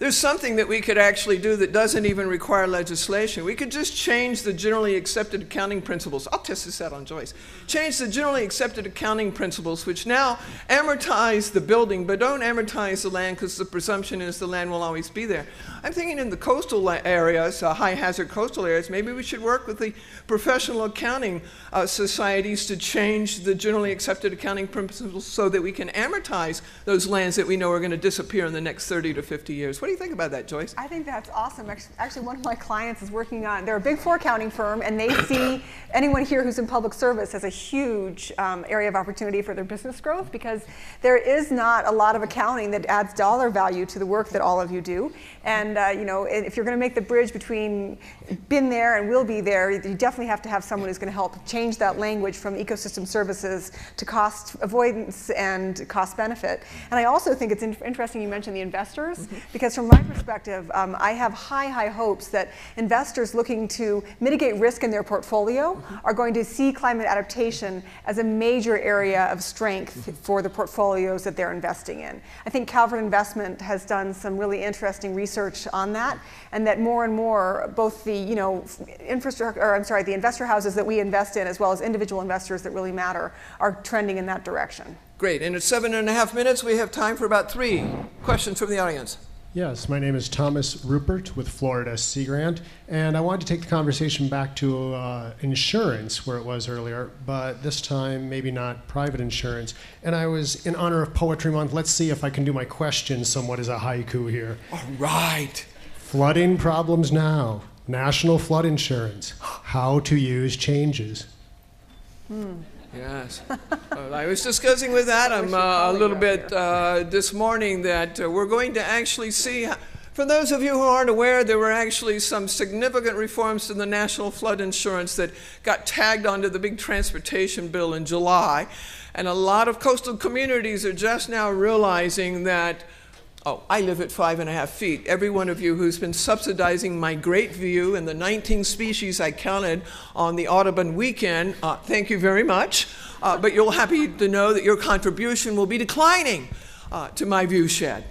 there's something that we could actually do that doesn't even require legislation. We could just change the generally accepted accounting principles. I'll test this out on Joyce. Change the generally accepted accounting principles, which now amortize the building, but don't amortize the land because the presumption is the land will always be there. I'm thinking in the coastal areas, uh, high hazard coastal areas, maybe we should work with the professional accounting uh, societies to change the generally accepted accounting principles so that we can amortize those lands that we know are going to disappear in the next 30 to 50 years. What do you think about that, Joyce? I think that's awesome. Actually, one of my clients is working on, they're a big four accounting firm, and they see anyone here who's in public service as a huge um, area of opportunity for their business growth because there is not a lot of accounting that adds dollar value to the work that all of you do. And, uh, you know, if you're going to make the bridge between been there and will be there, you definitely have to have someone who's going to help change that language from ecosystem services to cost avoidance and cost benefit. And I also think it's in- interesting you mentioned the investors because from my perspective, um, I have high, high hopes that investors looking to mitigate risk in their portfolio are going to see climate adaptation as a major area of strength for the portfolios that they're investing in. I think Calvert Investment has done some really interesting research on that, and that more and more, both the you know infrastructure, or I'm sorry, the investor houses that we invest in, as well as individual investors that really matter, are trending in that direction. Great. And at seven and a half minutes, we have time for about three questions from the audience. Yes, my name is Thomas Ruppert with Florida Sea Grant, and I wanted to take the conversation back to uh, insurance where it was earlier, but this time maybe not private insurance. And I was in honor of Poetry Month. Let's see if I can do my question somewhat as a haiku here. All right. Flooding problems now. National flood insurance. How to use changes. Yes. I was discussing with Adam uh, a little bit uh, this morning that uh, we're going to actually see. For those of you who aren't aware, there were actually some significant reforms to the national flood insurance that got tagged onto the big transportation bill in July. And a lot of coastal communities are just now realizing that Oh, I live at five and a half feet. Every one of you who's been subsidizing my great view and the 19 species I counted on the Audubon weekend, uh, thank you very much. Uh, but you'll happy to know that your contribution will be declining uh, to my view shed.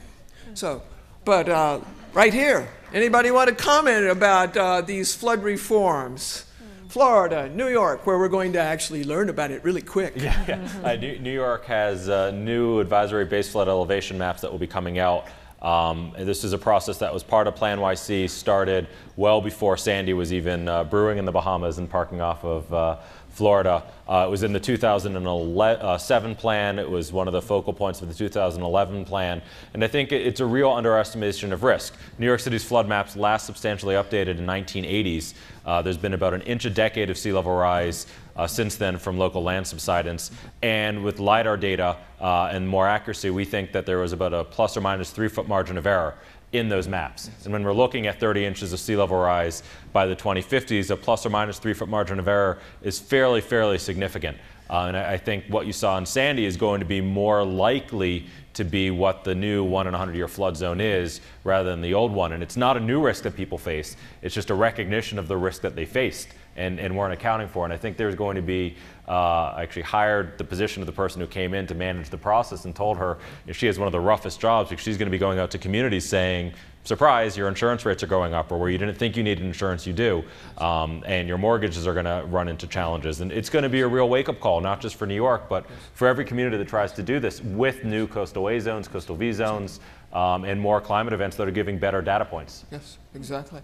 So, but uh, right here, anybody want to comment about uh, these flood reforms? Florida, New York, where we're going to actually learn about it really quick. Yeah, yeah. Uh, New, York has uh, new advisory base flood elevation maps that will be coming out. Um, this is a process that was part of PlaNYC, started well before Sandy was even uh, brewing in the Bahamas and parking off of uh, Florida. Uh, it was in the 2007 plan. It was one of the focal points of the 2011 plan. And I think it's a real underestimation of risk. New York City's flood maps last substantially updated in 1980s. Uh, there's been about an inch a decade of sea level rise uh, since then from local land subsidence. And with LIDAR data uh, and more accuracy, we think that there was about a plus or minus three foot margin of error in those maps. And when we're looking at 30 inches of sea level rise by the 2050s, a plus or minus three foot margin of error is fairly, fairly significant. Uh, and I, I think what you saw in Sandy is going to be more likely to be what the new one in a 100 year flood zone is rather than the old one. And it's not a new risk that people face, it's just a recognition of the risk that they faced and, and weren't accounting for. And I think there's going to be, uh, actually hired the position of the person who came in to manage the process and told her if she has one of the roughest jobs because she's going to be going out to communities saying, surprise, your insurance rates are going up, or where you didn't think you needed insurance, you do. Um, and your mortgages are going to run into challenges. And it's going to be a real wake up call, not just for New York, but for every community that tries to do this with new coastal A zones, coastal V zones, um, and more climate events that are giving better data points. Yes, exactly.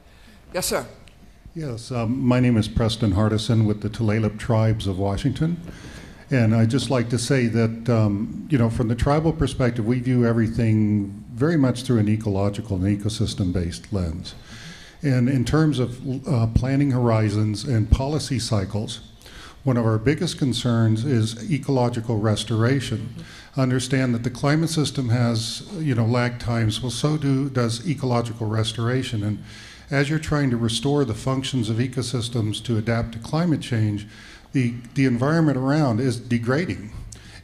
Yes, sir. Yes, um, my name is Preston Hardison with the Tulalip Tribes of Washington. And I'd just like to say that, um, you know, from the tribal perspective, we view everything very much through an ecological and ecosystem based lens. And in terms of uh, planning horizons and policy cycles, one of our biggest concerns is ecological restoration. Mm-hmm. Understand that the climate system has, you know, lag times. Well, so do does ecological restoration. And as you're trying to restore the functions of ecosystems to adapt to climate change, the, the environment around is degrading.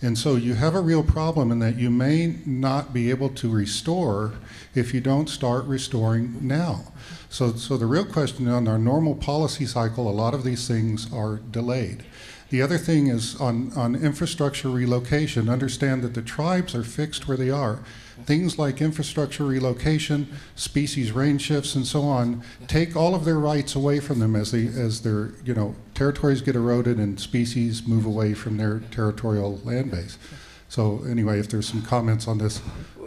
And so you have a real problem in that you may not be able to restore if you don't start restoring now. So, so the real question on our normal policy cycle, a lot of these things are delayed. The other thing is on, on infrastructure relocation, understand that the tribes are fixed where they are. Things like infrastructure relocation, species range shifts, and so on take all of their rights away from them as they as their you know territories get eroded and species move away from their territorial land base. So anyway, if there's some comments on this.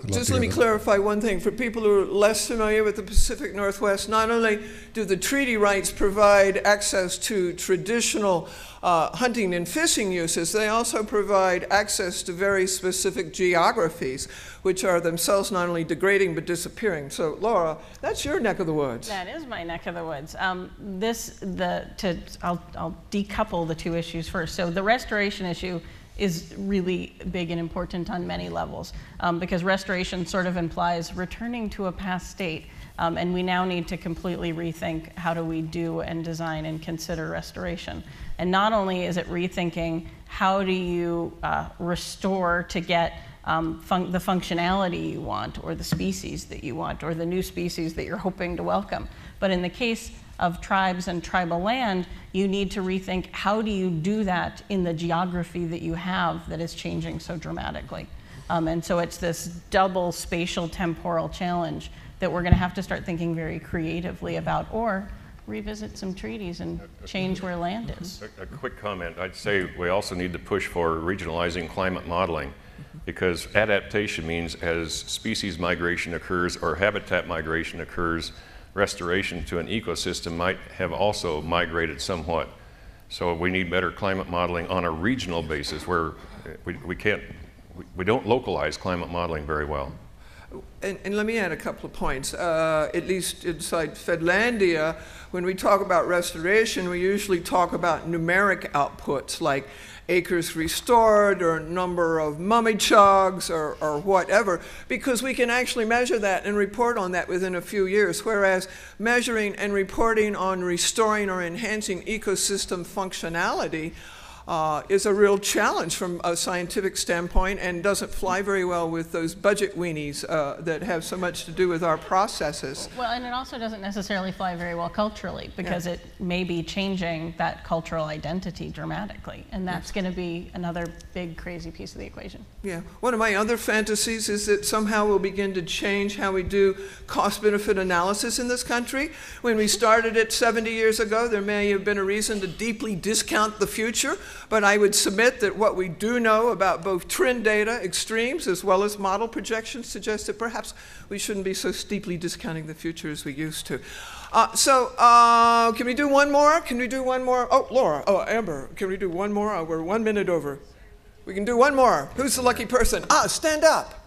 Just let me them. clarify one thing. For people who are less familiar with the Pacific Northwest, not only do the treaty rights provide access to traditional uh, hunting and fishing uses, they also provide access to very specific geographies, which are themselves not only degrading but disappearing. So, Laura, that's your neck of the woods. That is my neck of the woods. Um, this, the, to, I'll, I'll decouple the two issues first. So, the restoration issue is really big and important on many levels um, because restoration sort of implies returning to a past state. Um, and we now need to completely rethink how do we do and design and consider restoration. And not only is it rethinking how do you uh, restore to get um, fun- the functionality you want, or the species that you want, or the new species that you're hoping to welcome, but in the case of tribes and tribal land, you need to rethink how do you do that in the geography that you have that is changing so dramatically. Um, and so it's this double spatial temporal challenge that we're going to have to start thinking very creatively about, or revisit some treaties and change where land is. A, a, quick comment. I'd say we also need to push for regionalizing climate modeling because adaptation means as species migration occurs or habitat migration occurs, restoration to an ecosystem might have also migrated somewhat. So we need better climate modeling on a regional basis where we, we can't, we, we don't localize climate modeling very well. And, and, let me add a couple of points. Uh, at least inside Fedlandia, when we talk about restoration, we usually talk about numeric outputs like acres restored or number of mamechiags or, or whatever, because we can actually measure that and report on that within a few years. Whereas measuring and reporting on restoring or enhancing ecosystem functionality uh, is a real challenge from a scientific standpoint and doesn't fly very well with those budget weenies uh, that have so much to do with our processes. Well, and it also doesn't necessarily fly very well culturally because yeah. it may be changing that cultural identity dramatically. And that's yes. going to be another big, crazy piece of the equation. Yeah. One of my other fantasies is that somehow we'll begin to change how we do cost benefit analysis in this country. When we started it 70 years ago, there may have been a reason to deeply discount the future. But I would submit that what we do know about both trend data, extremes, as well as model projections suggests that perhaps we shouldn't be so steeply discounting the future as we used to. Uh, so, uh, can we do one more? Can we do one more? Oh, Laura. Oh, Amber. Can we do one more? Oh, we're one minute over. We can do one more. Who's the lucky person? Ah, stand up.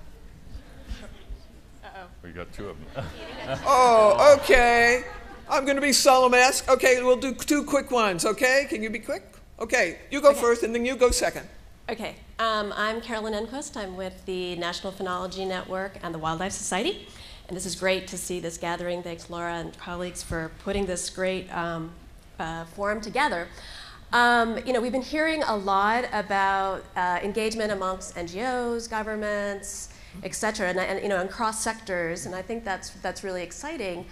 Uh-oh. We got two of them. oh, okay. I'm going to be Solomon-esque. Okay, we'll do two quick ones. Okay, can you be quick? Okay, you go okay. first and then you go second. Okay, um, I'm Carolyn Enquist. I'm with the National Phenology Network and the Wildlife Society. And this is great to see this gathering. Thanks, Laura and colleagues, for putting this great um, uh, forum together. Um, you know, we've been hearing a lot about uh, engagement amongst NGOs, governments, et cetera, and, and you know, and cross sectors, and I think that's, that's really exciting.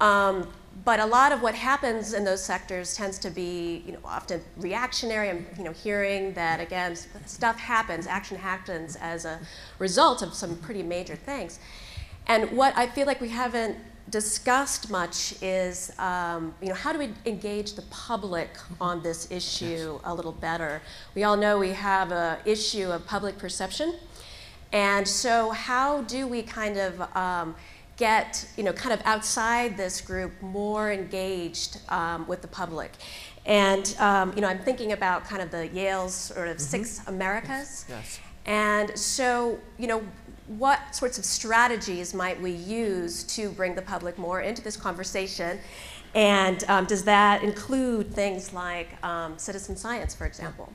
Um, but a lot of what happens in those sectors tends to be, you know, often reactionary. I'm, you know, hearing that again, stuff happens, action happens as a result of some pretty major things. And what I feel like we haven't discussed much is, um, you know, how do we engage the public on this issue a little better? We all know we have an issue of public perception, and so how do we kind of um, get, you know, kind of outside this group more engaged um, with the public. And, um, you know, I'm thinking about kind of the Yale's sort of mm-hmm. six Americas. Yes. And so, you know, what sorts of strategies might we use to bring the public more into this conversation? And um, does that include things like um, citizen science, for example?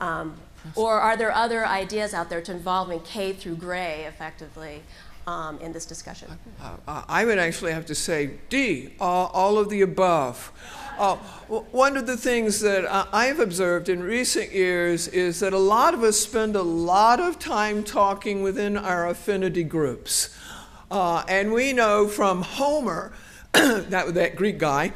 Um, or are there other ideas out there to involving K through gray effectively um, in this discussion? Uh, I would actually have to say D, all, all of the above. Uh, one of the things that I've observed in recent years is that a lot of us spend a lot of time talking within our affinity groups. Uh, and we know from Homer, that, that Greek guy,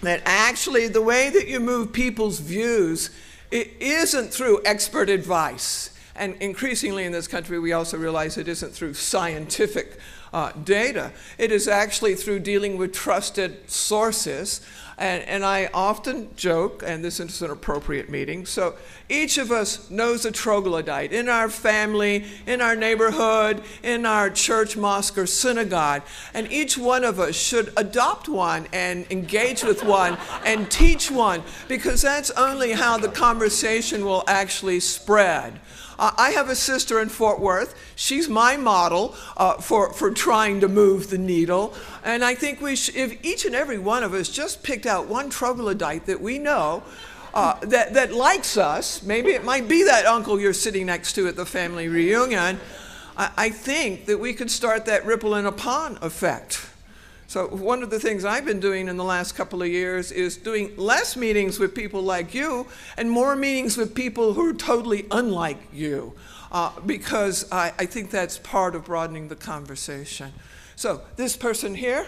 that actually the way that you move people's views it isn't through expert advice. And increasingly in this country, we also realize it isn't through scientific uh, data. It is actually through dealing with trusted sources. And, and I often joke, and this is an appropriate meeting, so each of us knows a troglodyte in our family, in our neighborhood, in our church, mosque, or synagogue. And each one of us should adopt one and engage with one and teach one, because that's only how the conversation will actually spread. I have a sister in Fort Worth. She's my model uh, for, for trying to move the needle. And I think we sh- if each and every one of us just picked out one troglodyte that we know uh, that, that likes us, maybe it might be that uncle you're sitting next to at the family reunion, I, I think that we could start that ripple in a pond effect. So, one of the things I've been doing in the last couple of years is doing less meetings with people like you and more meetings with people who are totally unlike you, uh, because I, I think that's part of broadening the conversation. So, this person here.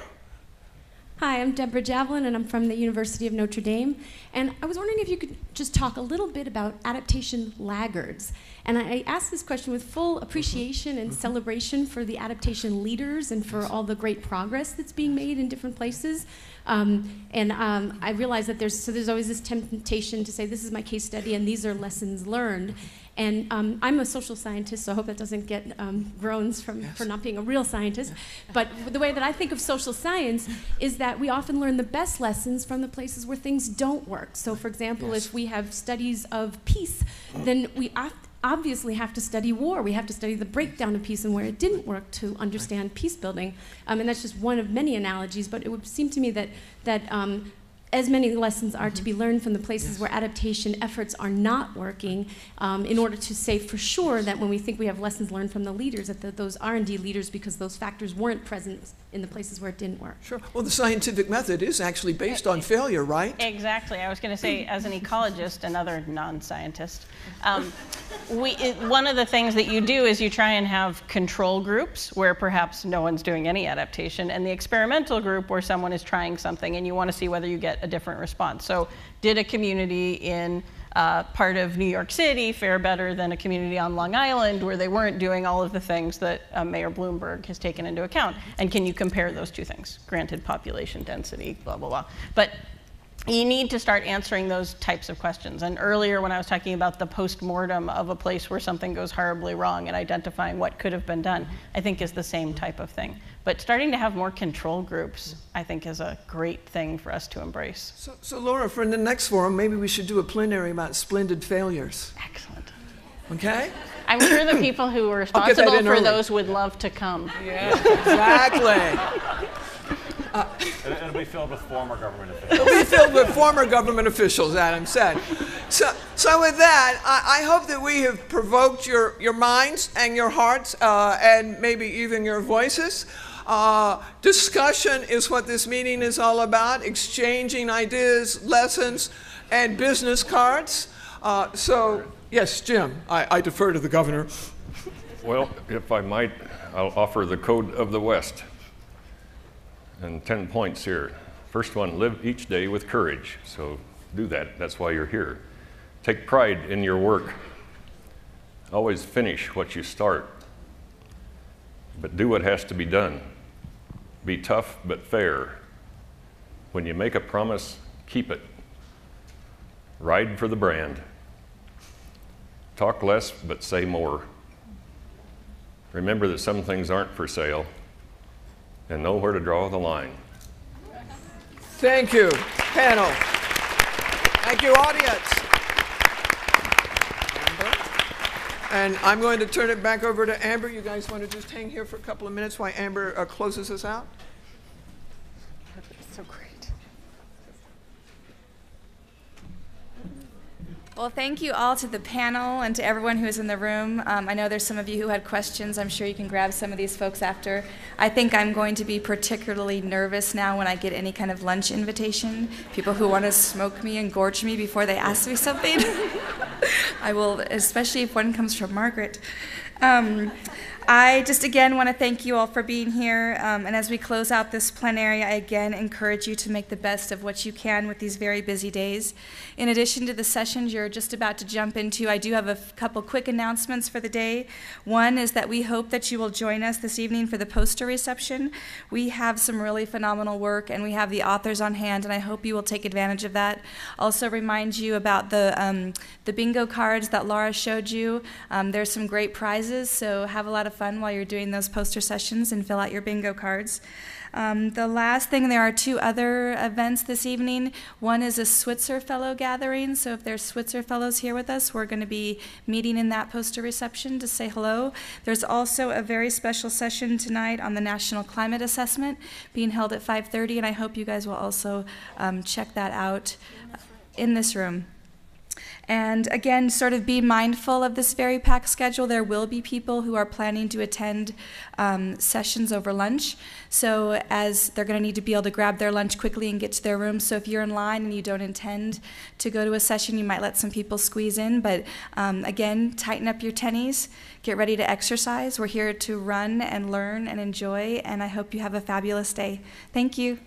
Hi, I'm Deborah Javeline, and I'm from the University of Notre Dame. And I was wondering if you could just talk a little bit about adaptation laggards. And I ask this question with full appreciation and celebration for the adaptation leaders and for all the great progress that's being made in different places. Um, and um, I realize that there's so there's always this temptation to say this is my case study and these are lessons learned. And um, I'm a social scientist, so I hope that doesn't get um, groans from, yes. for not being a real scientist. But the way that I think of social science is that we often learn the best lessons from the places where things don't work. So, for example, yes. if we have studies of peace, then we obviously have to study war. We have to study the breakdown of peace and where it didn't work to understand peace building. Um, and that's just one of many analogies, but it would seem to me that, that um, as many lessons are to be learned from the places yes. where adaptation efforts are not working um, in order to say for sure that when we think we have lessons learned from the leaders that the, those are indeed leaders because those factors weren't present in the places where it didn't work. Sure. Well the scientific method is actually based on failure right? exactly. I was going to say as an ecologist another non-scientist um, we, it, one of the things that you do is you try and have control groups where perhaps no one's doing any adaptation and the experimental group where someone is trying something and you want to see whether you get a different response. So, did a community in uh, part of New York City fare better than a community on Long Island where they weren't doing all of the things that uh, Mayor Bloomberg has taken into account? And can you compare those two things? Granted, population density, blah, blah, blah. But you need to start answering those types of questions. And earlier, when I was talking about the post mortem of a place where something goes horribly wrong and identifying what could have been done, I think is the same type of thing. But starting to have more control groups, I think, is a great thing for us to embrace. So, so Laura, for the next forum, maybe we should do a plenary about splendid failures. Excellent. Okay? I'm sure the people who are responsible for early. those would love to come. Yeah, exactly. Uh, it'll be filled with former government officials. It'll be filled with former government officials, Adam said. So, so with that, I, I hope that we have provoked your, your minds and your hearts uh, and maybe even your voices. Uh, discussion is what this meeting is all about, exchanging ideas, lessons, and business cards. Uh, so, yes, Jim, I, I defer to the governor. Well, if I might, I'll offer the Code of the West and 10 points here. First one, live each day with courage. So do that. That's why you're here. Take pride in your work. Always finish what you start. But do what has to be done. Be tough but fair. When you make a promise, keep it. Ride for the brand. Talk less but say more. Remember that some things aren't for sale and know where to draw the line. Thank you, panel. Thank you, audience. And I'm going to turn it back over to Amber. You guys want to just hang here for a couple of minutes while Amber uh, closes us out? So great. Well, thank you all to the panel and to everyone who is in the room. Um, I know there's some of you who had questions. I'm sure you can grab some of these folks after. I think I'm going to be particularly nervous now when I get any kind of lunch invitation. People who want to smoke me and gorge me before they ask me something. I will, especially if one comes from Margaret. Um, I just again want to thank you all for being here. Um, and as we close out this plenary, I again encourage you to make the best of what you can with these very busy days. In addition to the sessions you're just about to jump into, I do have a couple quick announcements for the day. One is that we hope that you will join us this evening for the poster reception. We have some really phenomenal work and we have the authors on hand, and I hope you will take advantage of that. Also, remind you about the, um, the bingo cards that Laura showed you. Um, there's some great prizes, so have a lot of fun while you're doing those poster sessions and fill out your bingo cards. Um, the last thing, there are two other events this evening. One is a Switzer Fellow gathering, so if there's Switzer Fellows here with us, we're going to be meeting in that poster reception to say hello. There's also a very special session tonight on the National Climate Assessment being held at 5:30, and I hope you guys will also um, check that out in this room. And again, sort of be mindful of this very packed schedule. There will be people who are planning to attend um, sessions over lunch. So, as they're going to need to be able to grab their lunch quickly and get to their room. So, if you're in line and you don't intend to go to a session, you might let some people squeeze in. But um, again, tighten up your tennies, get ready to exercise. We're here to run and learn and enjoy. And I hope you have a fabulous day. Thank you.